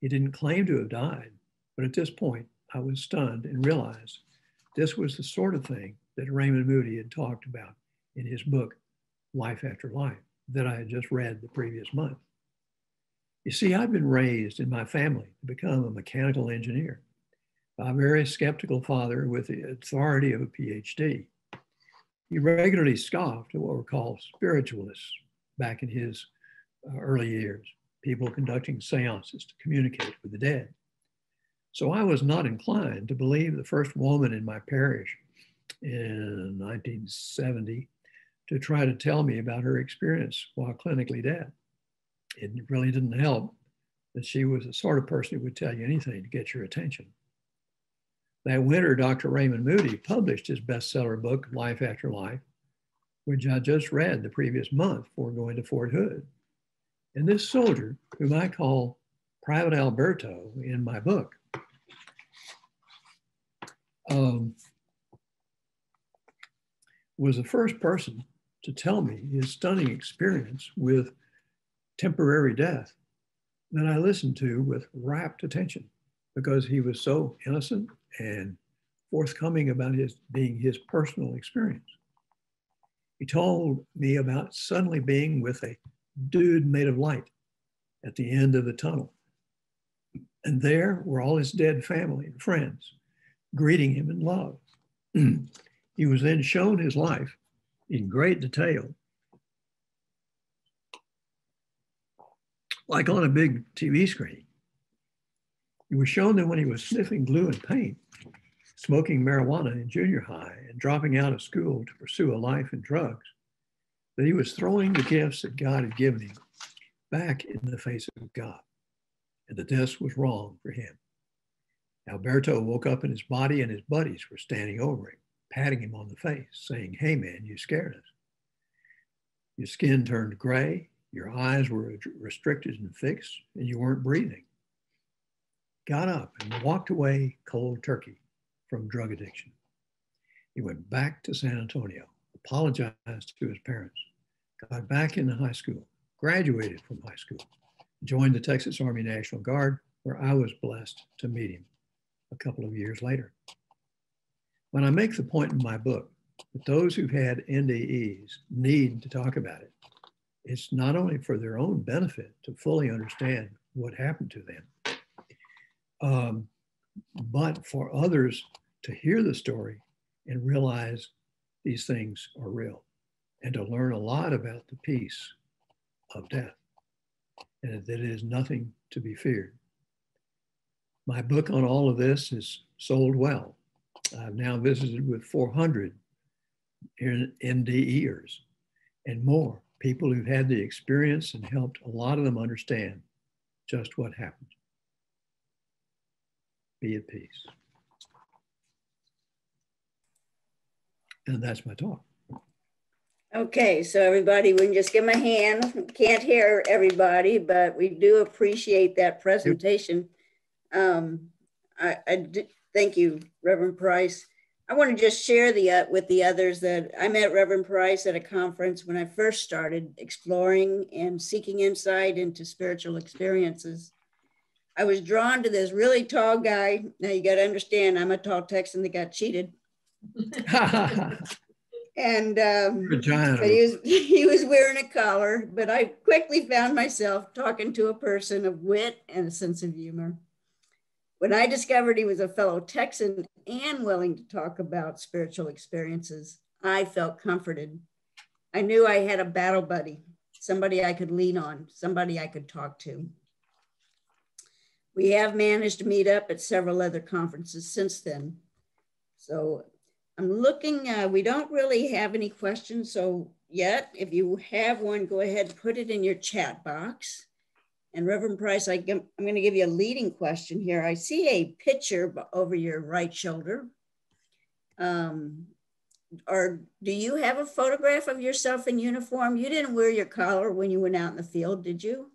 He didn't claim to have died, but at this point, I was stunned and realized this was the sort of thing that Raymond Moody had talked about in his book, Life After Life, that I had just read the previous month. You see, I've been raised in my family to become a mechanical engineer by a very skeptical father with the authority of a PhD. He regularly scoffed at what were called spiritualists back in his uh, early years, people conducting seances to communicate with the dead. So I was not inclined to believe the first woman in my parish in 1970 to try to tell me about her experience while clinically dead. It really didn't help that she was the sort of person who would tell you anything to get your attention. That winter, Dr. Raymond Moody published his bestseller book, Life After Life, which I just read the previous month before going to Fort Hood. And this soldier, whom I call Private Alberto in my book, um, was the first person to tell me his stunning experience with temporary death that I listened to with rapt attention because he was so innocent and forthcoming about his being his personal experience. He told me about suddenly being with a dude made of light at the end of the tunnel. And there were all his dead family and friends greeting him in love. he was then shown his life in great detail, like on a big TV screen. He was shown that when he was sniffing glue and paint, smoking marijuana in junior high, and dropping out of school to pursue a life in drugs, that he was throwing the gifts that God had given him back in the face of God, and that this was wrong for him. Alberto woke up in his body, and his buddies were standing over him, patting him on the face, saying, Hey man, you scared us. Your skin turned gray, your eyes were restricted and fixed, and you weren't breathing. Got up and walked away cold turkey from drug addiction. He went back to San Antonio, apologized to his parents, got back into high school, graduated from high school, joined the Texas Army National Guard, where I was blessed to meet him a couple of years later. When I make the point in my book that those who've had NDEs need to talk about it, it's not only for their own benefit to fully understand what happened to them, um, but for others to hear the story and realize these things are real and to learn a lot about the peace of death and that it is nothing to be feared. My book on all of this is sold well. I've now visited with 400 NDEers and more, people who've had the experience and helped a lot of them understand just what happened. Be at peace. And that's my talk. Okay, so everybody, we can just give them a hand. Can't hear everybody, but we do appreciate that presentation. Um, I, I thank you, Reverend Price. I want to just share the uh, with the others that I met Reverend Price at a conference when I first started exploring and seeking insight into spiritual experiences. I was drawn to this really tall guy. Now you got to understand, I'm a tall Texan that got cheated. and um, he was he was wearing a collar. But I quickly found myself talking to a person of wit and a sense of humor. When I discovered he was a fellow Texan and willing to talk about spiritual experiences, I felt comforted. I knew I had a battle buddy, somebody I could lean on, somebody I could talk to. We have managed to meet up at several other conferences since then. So I'm looking, uh, we don't really have any questions. So yet, if you have one, go ahead and put it in your chat box. And Reverend Price, I, am going to give you a leading question here. I see a picture over your right shoulder. Um, or do you have a photograph of yourself in uniform? You didn't wear your collar when you went out in the field, did you?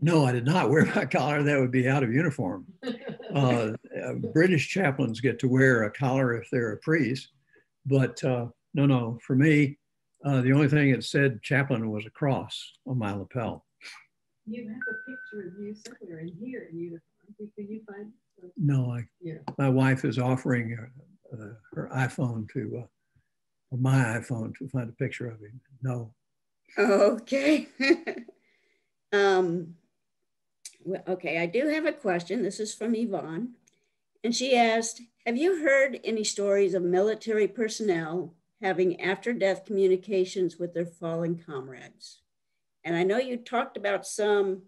No, I did not wear my collar. That would be out of uniform. Uh, uh, British chaplains get to wear a collar if they're a priest, but uh, no, no. For me, uh, the only thing it said chaplain was a cross on my lapel. You have a picture of you somewhere in here in uniform. Can you find? No, I. Yeah. My wife is offering uh, uh, her iPhone to, or my iPhone to find a picture of him. No, Okay. um, well, okay, I do have a question. This is from Yvonne. And she asked Have you heard any stories of military personnel having after death communications with their fallen comrades? And I know you talked about some,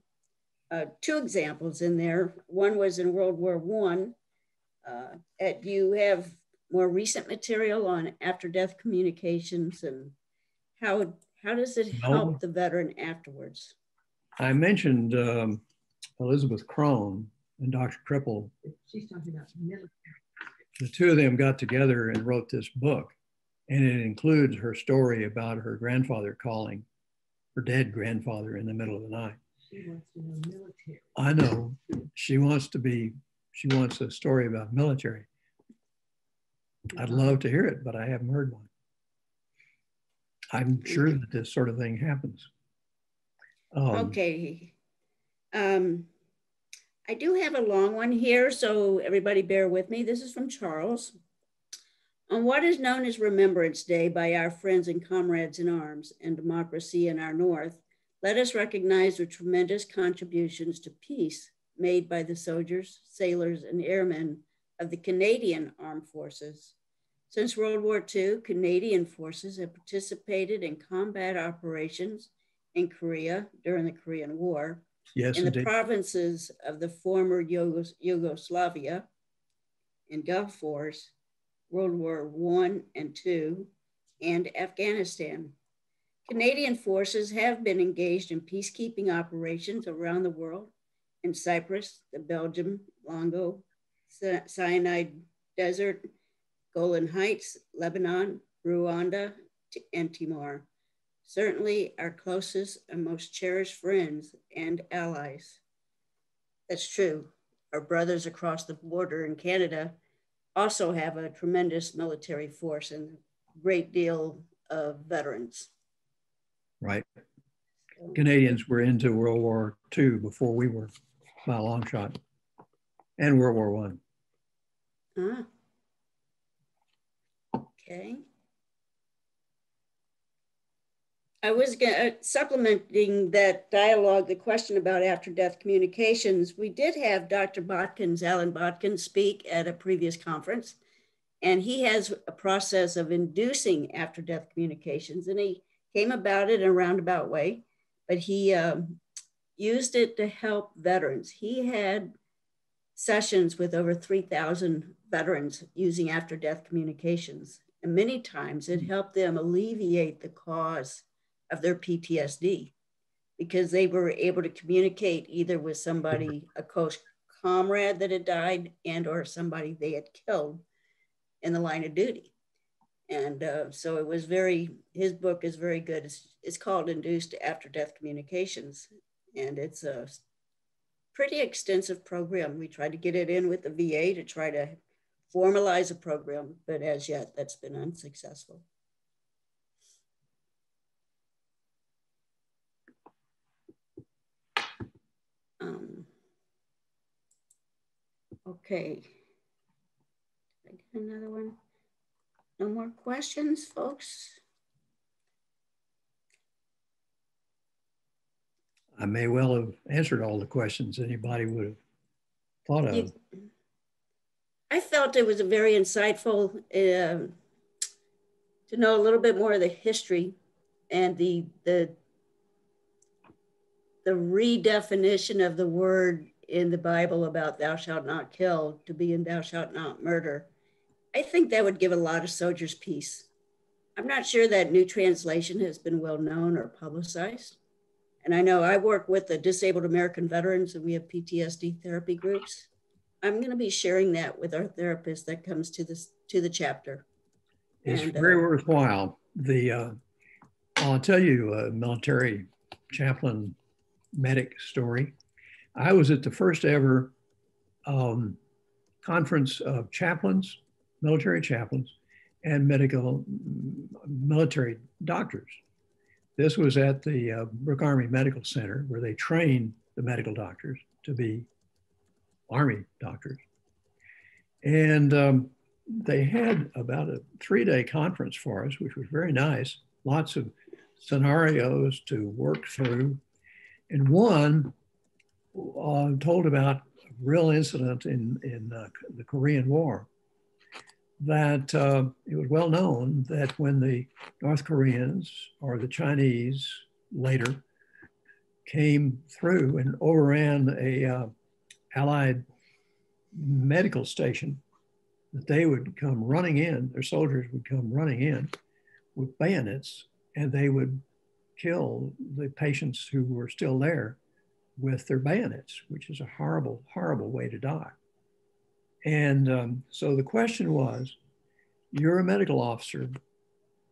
uh, two examples in there. One was in World War One. Uh, do you have more recent material on after death communications and how how does it help no. the veteran afterwards? I mentioned um, Elizabeth Krohn and Dr. Kripal. She's talking about military. The two of them got together and wrote this book, and it includes her story about her grandfather calling her dead grandfather in the middle of the night. She wants to know military. I know. She wants to be, she wants a story about military. I'd love to hear it, but I haven't heard one. I'm sure that this sort of thing happens. Um, okay. Um, I do have a long one here, so everybody bear with me. This is from Charles. On what is known as Remembrance Day by our friends and comrades in arms and democracy in our North, let us recognize the tremendous contributions to peace made by the soldiers, sailors, and airmen of the Canadian Armed Forces. Since World War II, Canadian forces have participated in combat operations in Korea during the Korean War, yes, in indeed. the provinces of the former Yugos Yugoslavia, in Gulf Wars, World War I and II, and Afghanistan. Canadian forces have been engaged in peacekeeping operations around the world in Cyprus, the Belgium, Congo, Sinai Desert, Golan Heights, Lebanon, Rwanda, and Timor. Certainly our closest and most cherished friends and allies. That's true. Our brothers across the border in Canada also have a tremendous military force and a great deal of veterans. Right. So, Canadians were into World War II before we were by a long shot, and World War One. Ah. Okay. I was uh, supplementing that dialogue, the question about after death communications. We did have Dr. Botkins, Allan Botkins, speak at a previous conference, and he has a process of inducing after death communications, and he came about it in a roundabout way, but he um, used it to help veterans. He had sessions with over 3,000 veterans using after death communications, and many times it helped them alleviate the cause of their PTSD because they were able to communicate either with somebody, a close comrade that had died and or somebody they had killed in the line of duty. And uh, so it was very, his book is very good. It's, it's called Induced After Death Communications. And it's a pretty extensive program. We tried to get it in with the VA to try to formalize a program, but as yet that's been unsuccessful. Um, okay. I another one? No more questions, folks? I may well have answered all the questions anybody would have thought of. You, I felt it was a very insightful uh, to know a little bit more of the history and the the the redefinition of the word in the Bible about thou shalt not kill to be in thou shalt not murder, I think that would give a lot of soldiers peace. I'm not sure that new translation has been well known or publicized. And I know I work with the disabled American veterans and we have PTSD therapy groups. I'm going to be sharing that with our therapist that comes to this to the chapter. It's and, very uh, worthwhile. The uh, I'll tell you a military chaplain medic story. I was at the first ever um, conference of chaplains, military chaplains, and medical military doctors. This was at the uh, Brooke Army Medical Center where they train the medical doctors to be Army doctors. And um, they had about a three day conference for us, which was very nice. Lots of scenarios to work through. And one uh, told about a real incident in, in uh, the Korean War that uh, it was well known that when the North Koreans or the Chinese later came through and overran a uh, Allied medical station, that they would come running in, their soldiers would come running in with bayonets and they would kill the patients who were still there with their bayonets, which is a horrible, horrible way to die. And um, so the question was you're a medical officer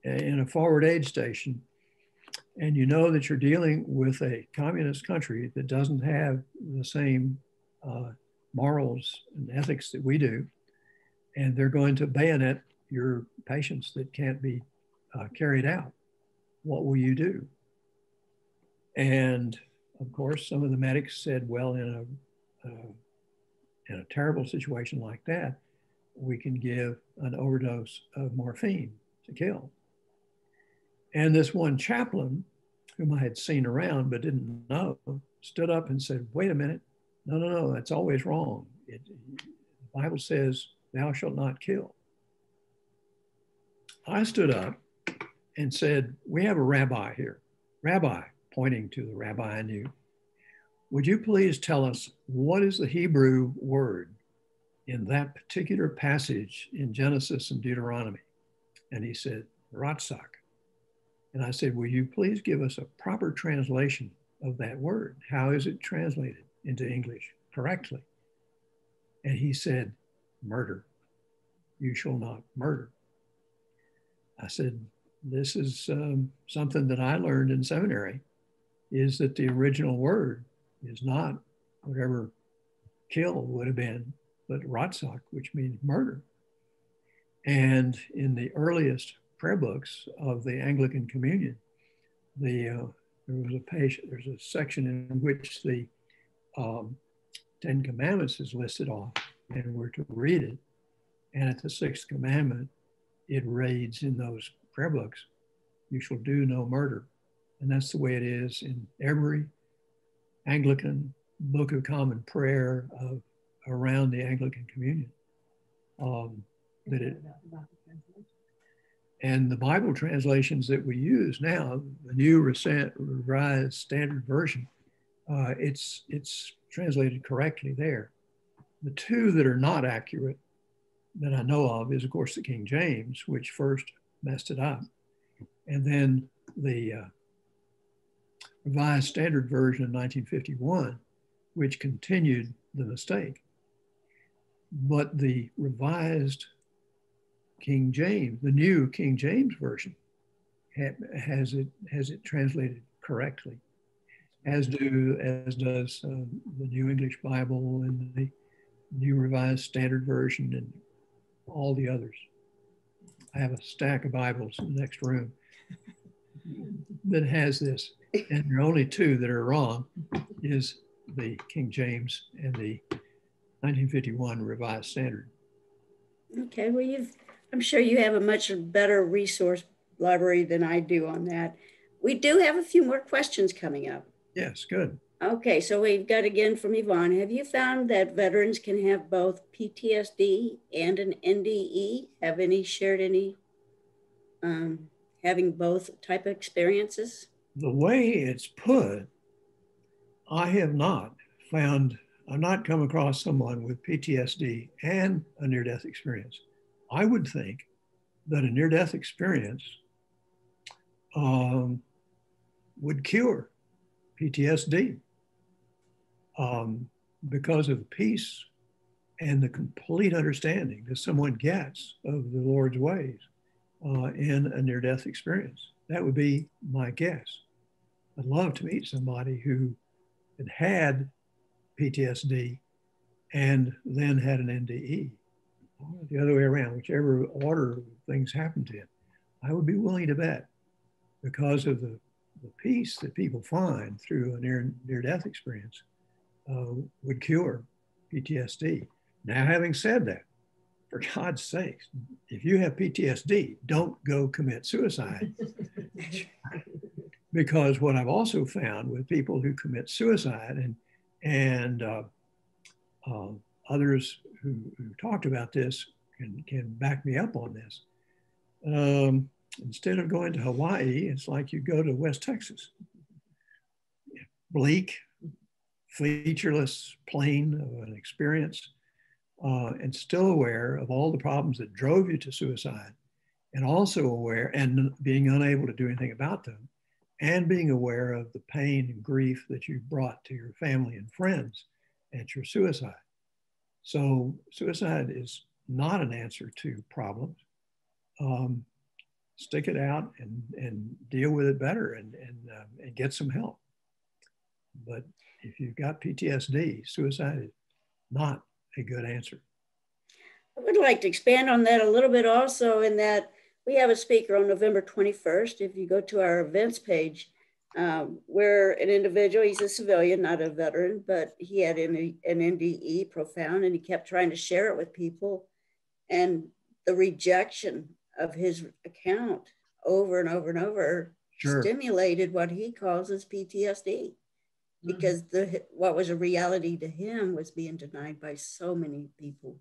in a forward aid station, and you know that you're dealing with a communist country that doesn't have the same uh, morals and ethics that we do, and they're going to bayonet your patients that can't be uh, carried out. What will you do? And of course, some of the medics said, well, in a, uh, in a terrible situation like that, we can give an overdose of morphine to kill. And this one chaplain, whom I had seen around but didn't know, stood up and said, wait a minute, no, no, no, that's always wrong. It, the Bible says, thou shalt not kill. I stood up and said, we have a rabbi here. Rabbi, pointing to the rabbi I knew, would you please tell us what is the Hebrew word in that particular passage in Genesis and Deuteronomy? And he said, Ratzak. And I said, Will you please give us a proper translation of that word? How is it translated into English correctly? And he said, Murder. You shall not murder. I said, This is um, something that I learned in seminary is that the original word is not whatever kill would have been, but Ratzak, which means murder. And in the earliest prayer books of the Anglican Communion, the uh, there was a page, there's a section in which the um, Ten Commandments is listed off, and we're to read it. And at the sixth commandment, it reads in those prayer books, "You shall do no murder," and that's the way it is in every Anglican Book of Common Prayer of around the Anglican Communion. Um, that it, and the Bible translations that we use now, the New Revised Standard Version, uh, it's it's translated correctly there. The two that are not accurate that I know of is, of course, the King James, which first messed it up, and then the uh, Revised Standard Version in 1951, which continued the mistake. But the revised King James, the new King James Version, has it has it translated correctly, as do as does uh, the New English Bible and the New Revised Standard Version and all the others. I have a stack of Bibles in the next room that has this and there are only two that are wrong is the King James and the 1951 Revised Standard. Okay, well, you've, I'm sure you have a much better resource library than I do on that. We do have a few more questions coming up. Yes, good. Okay, so we've got again from Yvonne. Have you found that veterans can have both PTSD and an NDE? Have any shared any um, having both type of experiences? The way it's put, I have not found, I've not come across someone with PTSD and a near death experience. I would think that a near death experience um, would cure PTSD um, because of peace and the complete understanding that someone gets of the Lord's ways uh, in a near death experience. That would be my guess. I'd love to meet somebody who had had PTSD and then had an NDE. or The other way around, whichever order things happened to him, I would be willing to bet because of the, the peace that people find through a near, near death experience uh, would cure PTSD. Now, having said that, for God's sakes, if you have PTSD, don't go commit suicide. because what I've also found with people who commit suicide and and uh, uh, others who, who, talked about this can, can back me up on this. Um, instead of going to Hawaii, it's like you go to West Texas. Bleak, featureless plain of an experience, uh, and still aware of all the problems that drove you to suicide, and also aware and being unable to do anything about them, and being aware of the pain and grief that you brought to your family and friends at your suicide. So, suicide is not an answer to problems. Um, stick it out and, and deal with it better and, and, uh, and get some help. But if you've got PTSD, suicide is not a good answer. I would like to expand on that a little bit also, in that we have a speaker on November 21st. If you go to our events page, um, where an individual, he's a civilian, not a veteran, but he had an, an NDE profound and he kept trying to share it with people. And the rejection of his account over and over and over sure. stimulated what he calls his PTSD because the what was a reality to him was being denied by so many people.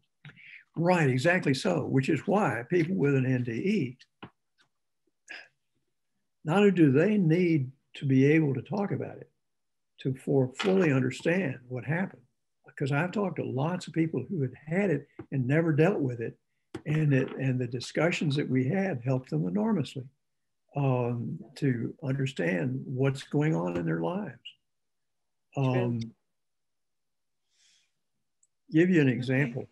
Right, exactly so, which is why people with an NDE, not only do they need to be able to talk about it, to for fully understand what happened, because I've talked to lots of people who had had it and never dealt with it, and it and the discussions that we had helped them enormously um, to understand what's going on in their lives. Um, give you an example.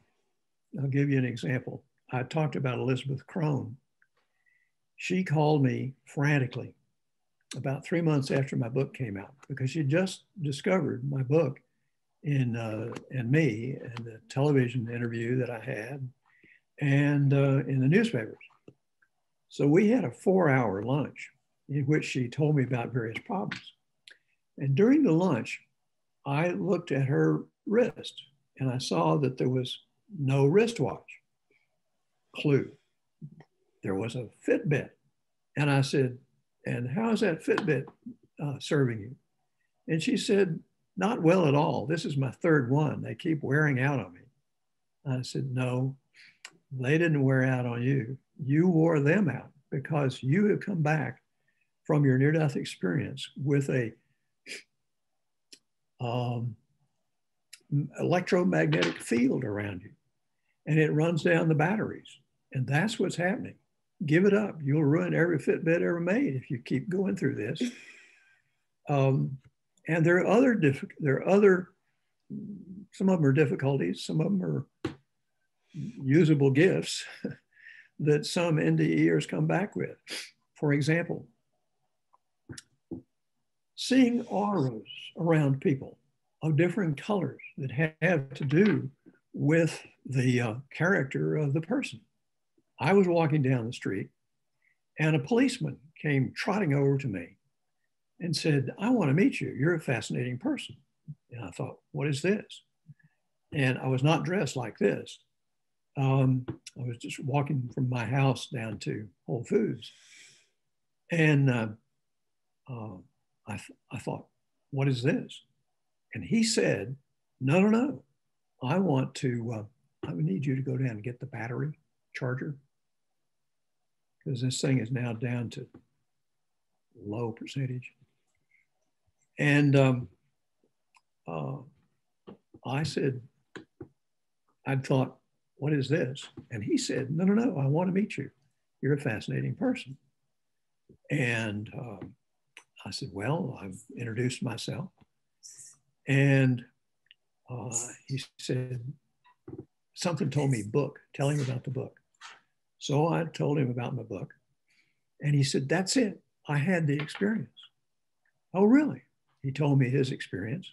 I'll give you an example. I talked about Elizabeth Krohn. She called me frantically about three months after my book came out because she just discovered my book in uh, and me and the television interview that I had and uh, in the newspapers. So we had a four-hour lunch in which she told me about various problems. And during the lunch, I looked at her wrist and I saw that there was no wristwatch. Clue. There was a Fitbit. And I said, And how is that Fitbit uh, serving you? And she said, Not well at all. This is my third one. They keep wearing out on me. I said, No, they didn't wear out on you. You wore them out because you have come back from your near death experience with a um, electromagnetic field around you and it runs down the batteries. And that's what's happening. Give it up. You'll ruin every Fitbit ever made if you keep going through this. Um, and there are other diff- there are other some of them are difficulties, some of them are usable gifts that some NDEers come back with. For example, seeing auras around people of different colors that have to do with the uh, character of the person. I was walking down the street and a policeman came trotting over to me and said, I want to meet you. You're a fascinating person. And I thought, what is this? And I was not dressed like this. Um, I was just walking from my house down to Whole Foods. And uh, uh, I, th- I thought, what is this? And he said, no, no, no. I want to, uh, I would need you to go down and get the battery charger because this thing is now down to low percentage. And um, uh, I said, I thought, what is this? And he said, no, no, no, I want to meet you. You're a fascinating person. And um, I said, well, I've introduced myself. And uh, he said, something told me book, tell him about the book. So I told him about my book. And he said, that's it. I had the experience. Oh, really? He told me his experience.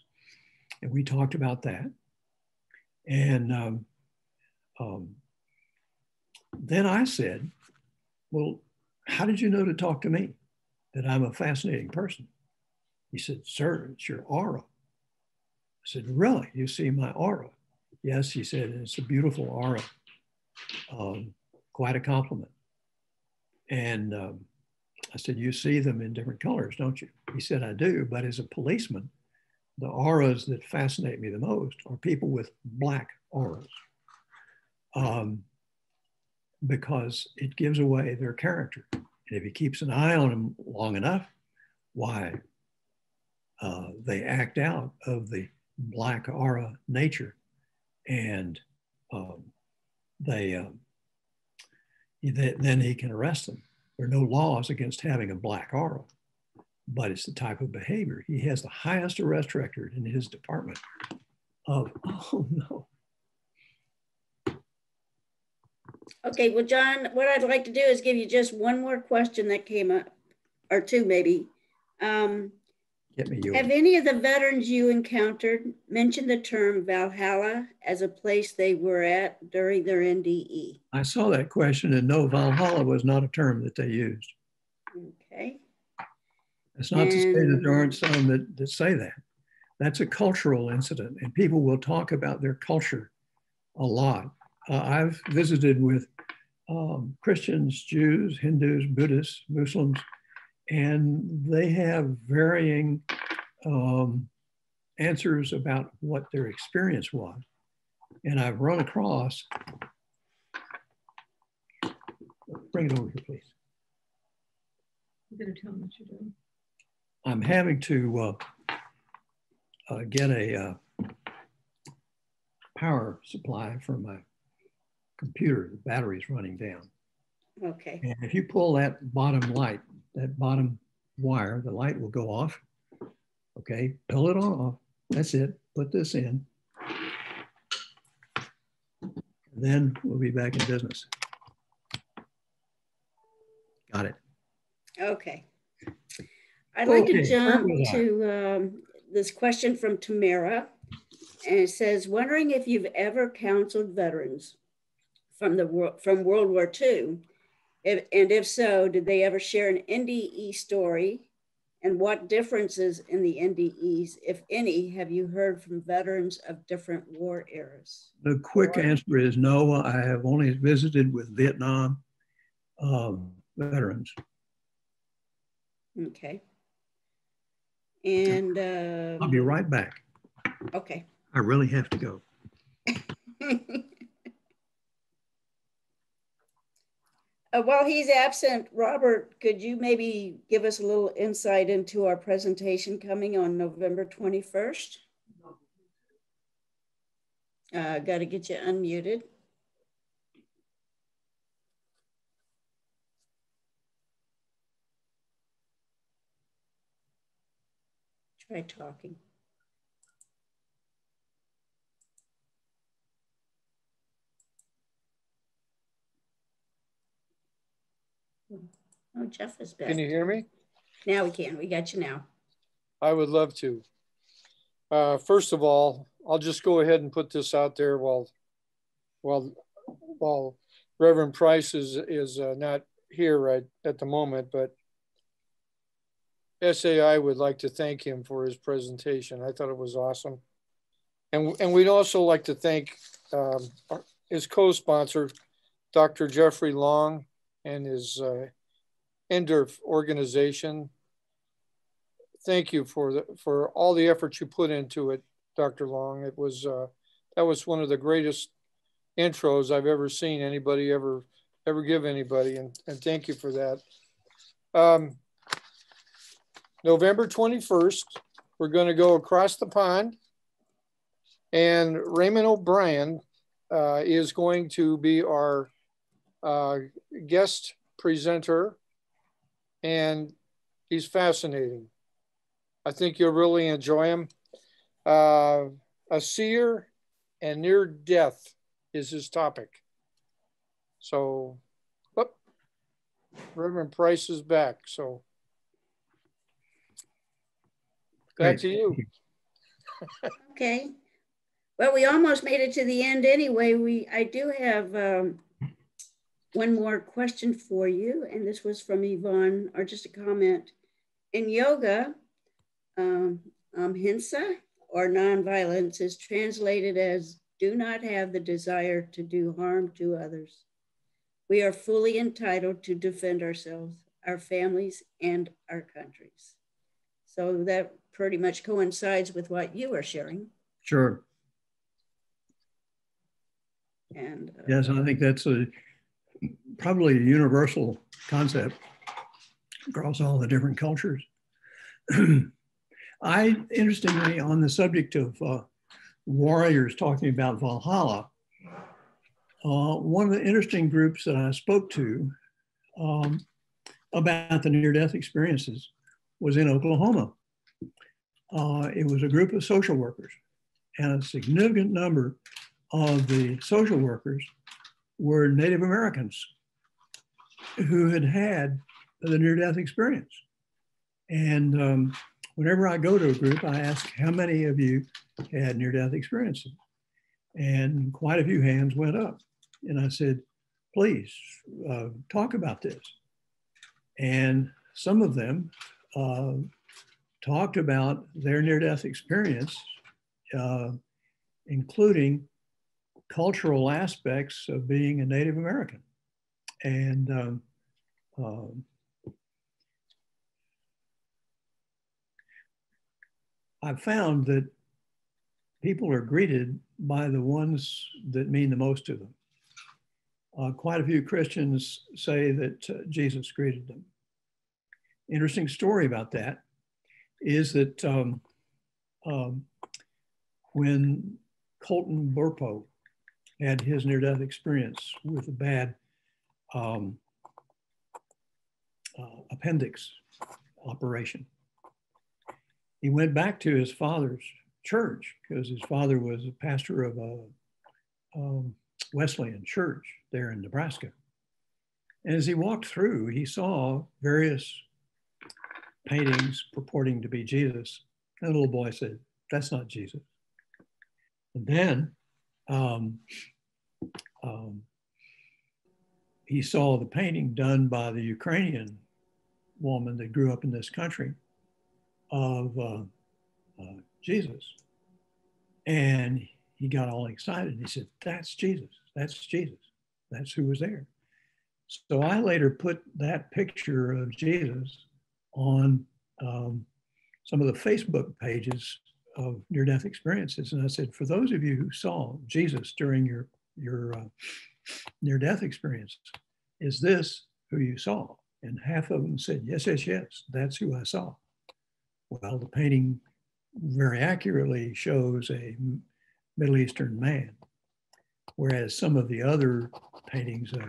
And we talked about that. And um, um, then I said, well, how did you know to talk to me? That I'm a fascinating person? He said, sir, it's your aura. I said, Really? You see my aura? Yes, he said, it's a beautiful aura. Um, quite a compliment. And um, I said, You see them in different colors, don't you? He said, I do. But as a policeman, the auras that fascinate me the most are people with black auras um, because it gives away their character. And if he keeps an eye on them long enough, why, uh, they act out of the black aura nature and um, they, um, they, then he can arrest them. There are no laws against having a black aura, but it's the type of behavior. He has the highest arrest record in his department of, oh no. Okay, well, John, what I'd like to do is give you just one more question that came up, or two maybe. Um, Get me have any of the veterans you encountered mentioned the term Valhalla as a place they were at during their NDE? I saw that question and no, Valhalla was not a term that they used. Okay. It's not to say that there aren't some that, that say that. That's a cultural incident, and people will talk about their culture a lot. Uh, I've visited with um, Christians, Jews, Hindus, Buddhists, Muslims, and they have varying um, answers about what their experience was. And I've run across, bring it over here, please. You better tell them what you're doing. I'm having to uh, uh, get a uh, power supply for my computer. The battery's running down. Okay. And if you pull that bottom light, that bottom wire, the light will go off. Okay, pull it on off. That's it. Put this in. Then we'll be back in business. Got it. Okay. I'd like Okay, to jump where was I? to um, this question from Tamara. And it says, wondering if you've ever counseled veterans from the wor- from World War II. If, and if so, did they ever share an NDE story? And what differences in the NDEs, if any, have you heard from veterans of different war eras? The quick Or- answer is no. I have only visited with Vietnam um, veterans. Okay. And uh, I'll be right back. okay. I really have to go. Uh, while he's absent, Robert, could you maybe give us a little insight into our presentation coming on November 21st? Uh, Got to get you unmuted. Try talking. Oh, Jeff is back. Can you hear me? Now we can. We got you now. I would love to. Uh, first of all, I'll just go ahead and put this out there while, while, while Reverend Price is is uh, not here right at the moment, but SAI would like to thank him for his presentation. I thought it was awesome, and and we'd also like to thank um, our- his co-sponsor, Dr. Jeffrey Long, and his uh, NDERF organization thank you for the, for all the effort you put into it, Dr. Long. It was uh, that was one of the greatest intros I've ever seen anybody ever ever give anybody, and, and thank you for that. Um, November 21st, we're going to go across the pond, and Raymond O'Brien uh, is going to be our uh, guest presenter, and he's fascinating. I think you'll really enjoy him. Uh, a seer and near death is his topic. So, whoop, Reverend Price is back. So, back Great. to you. Okay. Well, we almost made it to the end anyway. We I do have um, one more question for you, and this was from Yvonne, or just a comment. In yoga, um, ahimsa or nonviolence is translated as do not have the desire to do harm to others. We are fully entitled to defend ourselves our families, and our countries. So that pretty much coincides with what you are sharing. Sure. And uh, yes, I think that's a probably a universal concept across all the different cultures. I, interestingly, on the subject of uh, warriors talking about Valhalla, uh, one of the interesting groups that I spoke to um, about the near death experiences was in Oklahoma. Uh, it was a group of social workers, and a significant number of the social workers were Native Americans who had had the near death experience. And um, whenever I go to a group, I ask how many of you had near death experiences? And quite a few hands went up. And I said, please uh, talk about this. And some of them uh, talked about their near death experience, uh, including cultural aspects of being a Native American. And um, um, I've found that people are greeted by the ones that mean the most to them. Uh, quite a few Christians say that uh, Jesus greeted them. Interesting story about that is that um, um, when Colton Burpo had his near death experience with a bad um, uh, appendix operation, he went back to his father's church because his father was a pastor of a um, Wesleyan church there in Nebraska. And as he walked through, he saw various paintings purporting to be Jesus. And the little boy said, That's not Jesus. And then um, um, he saw the painting done by the Ukrainian woman that grew up in this country of uh, uh, Jesus. And he got all excited. He said, That's Jesus. That's Jesus. That's who was there. So I later put that picture of Jesus on um, some of the Facebook pages of near death experiences. And I said, For those of you who saw Jesus during your, your uh, near death experience, is this who you saw? And half of them said, Yes, yes, yes, that's who I saw. Well, the painting very accurately shows a Middle Eastern man, whereas some of the other paintings of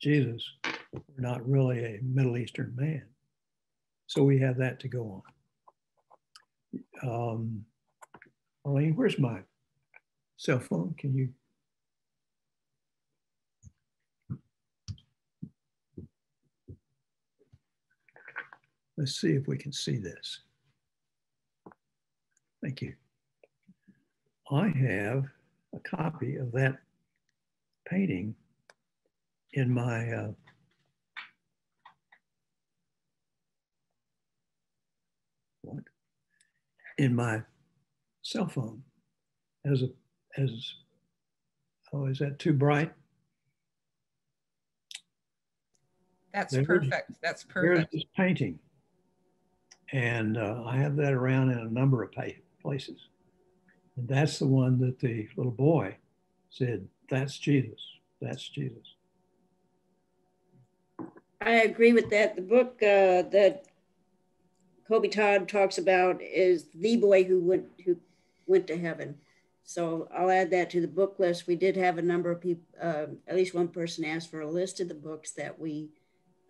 Jesus were not really a Middle Eastern man. So we have that to go on. Um, Arlene, where's my cell phone? Can you? Let's see if we can see this. Thank you. I have a copy of that painting in my uh, what? In my cell phone. As a as oh is that too bright? That's perfect. That's perfect. there's this painting and uh, i have that around in a number of places. And that's the one that the little boy said, That's Jesus. That's Jesus. I agree with that. The book uh, that Kobe Todd talks about is the boy who went who went to heaven. So I'll add that to the book list. We did have a number of people, uh, at least one person asked for a list of the books that we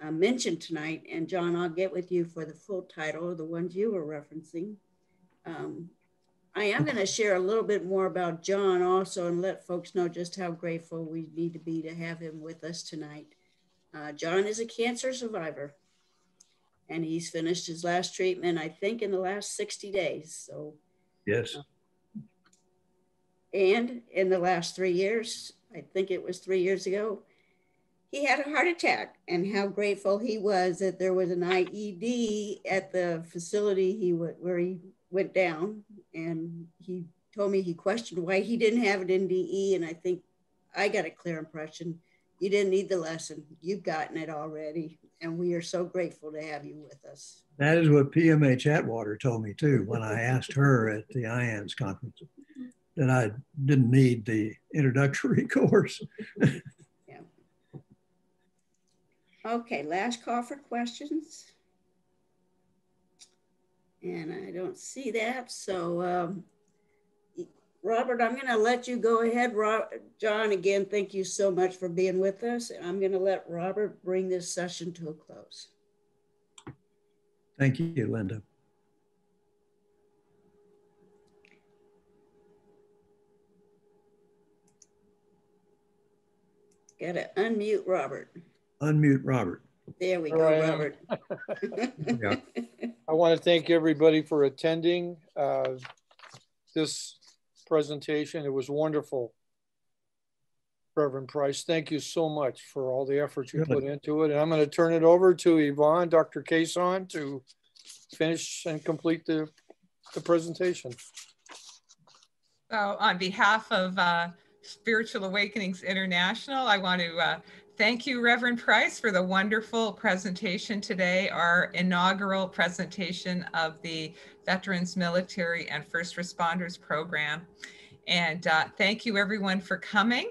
uh, mentioned tonight. And John, I'll get with you for the full title of the ones you were referencing. Um, I am going to share a little bit more about John also and let folks know just how grateful we need to be to have him with us tonight. Uh, John is a cancer survivor and he's finished his last treatment, I think, in the last 60 days. So, yes. Uh, and in the last three years, I think it was three years ago, he had a heart attack and how grateful he was that there was an AED at the facility he w- where he went down and he told me he questioned why he didn't have an NDE. And I think I got a clear impression You didn't need the lesson. You've gotten it already. And we are so grateful to have you with us. That is what PMH Atwater told me too when I asked her at the IANDS conference that I didn't need the introductory course. Okay, last call for questions. And I don't see that. So, um, Robert, I'm going to let you go ahead. Rob, John, again, thank you so much for being with us. And I'm going to let Robert bring this session to a close. Thank you, Linda. Got to unmute Robert. Unmute Robert. There we go, Robert. yeah. I want to thank everybody for attending uh, this presentation. It was wonderful. Reverend Price, thank you so much for all the effort you Good. put into it. And I'm going to turn it over to Yvonne, Dr. Kason, to finish and complete the, the presentation. So on behalf of uh, Spiritual Awakenings International, I want to uh, thank you, Reverend Price, for the wonderful presentation today, our inaugural presentation of the Veterans Military and First Responders Program. And uh, thank you everyone for coming.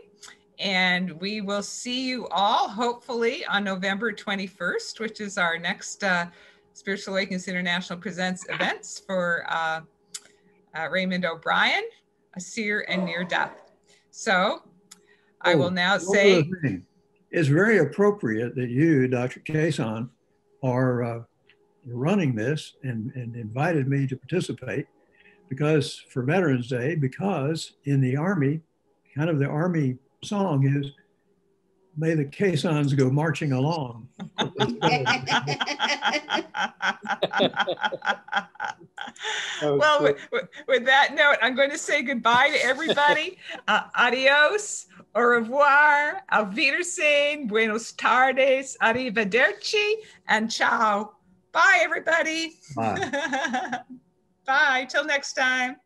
And we will see you all hopefully on November 21st, which is our next uh, Spiritual Awakenings International Presents events for uh, uh, Raymond O'Brien, a seer and near death. So I oh, will now say. It's very appropriate that you, Dr. Kason, are uh, running this and, and invited me to participate because for Veterans Day, because in the Army, kind of the Army song is may the caissons go marching along. well, with, with, that note, I'm going to say goodbye to everybody. Uh, adios, au revoir, auf Wiedersehen, buenos tardes, arrivederci, and ciao. Bye, everybody. Bye. Bye. Till next time.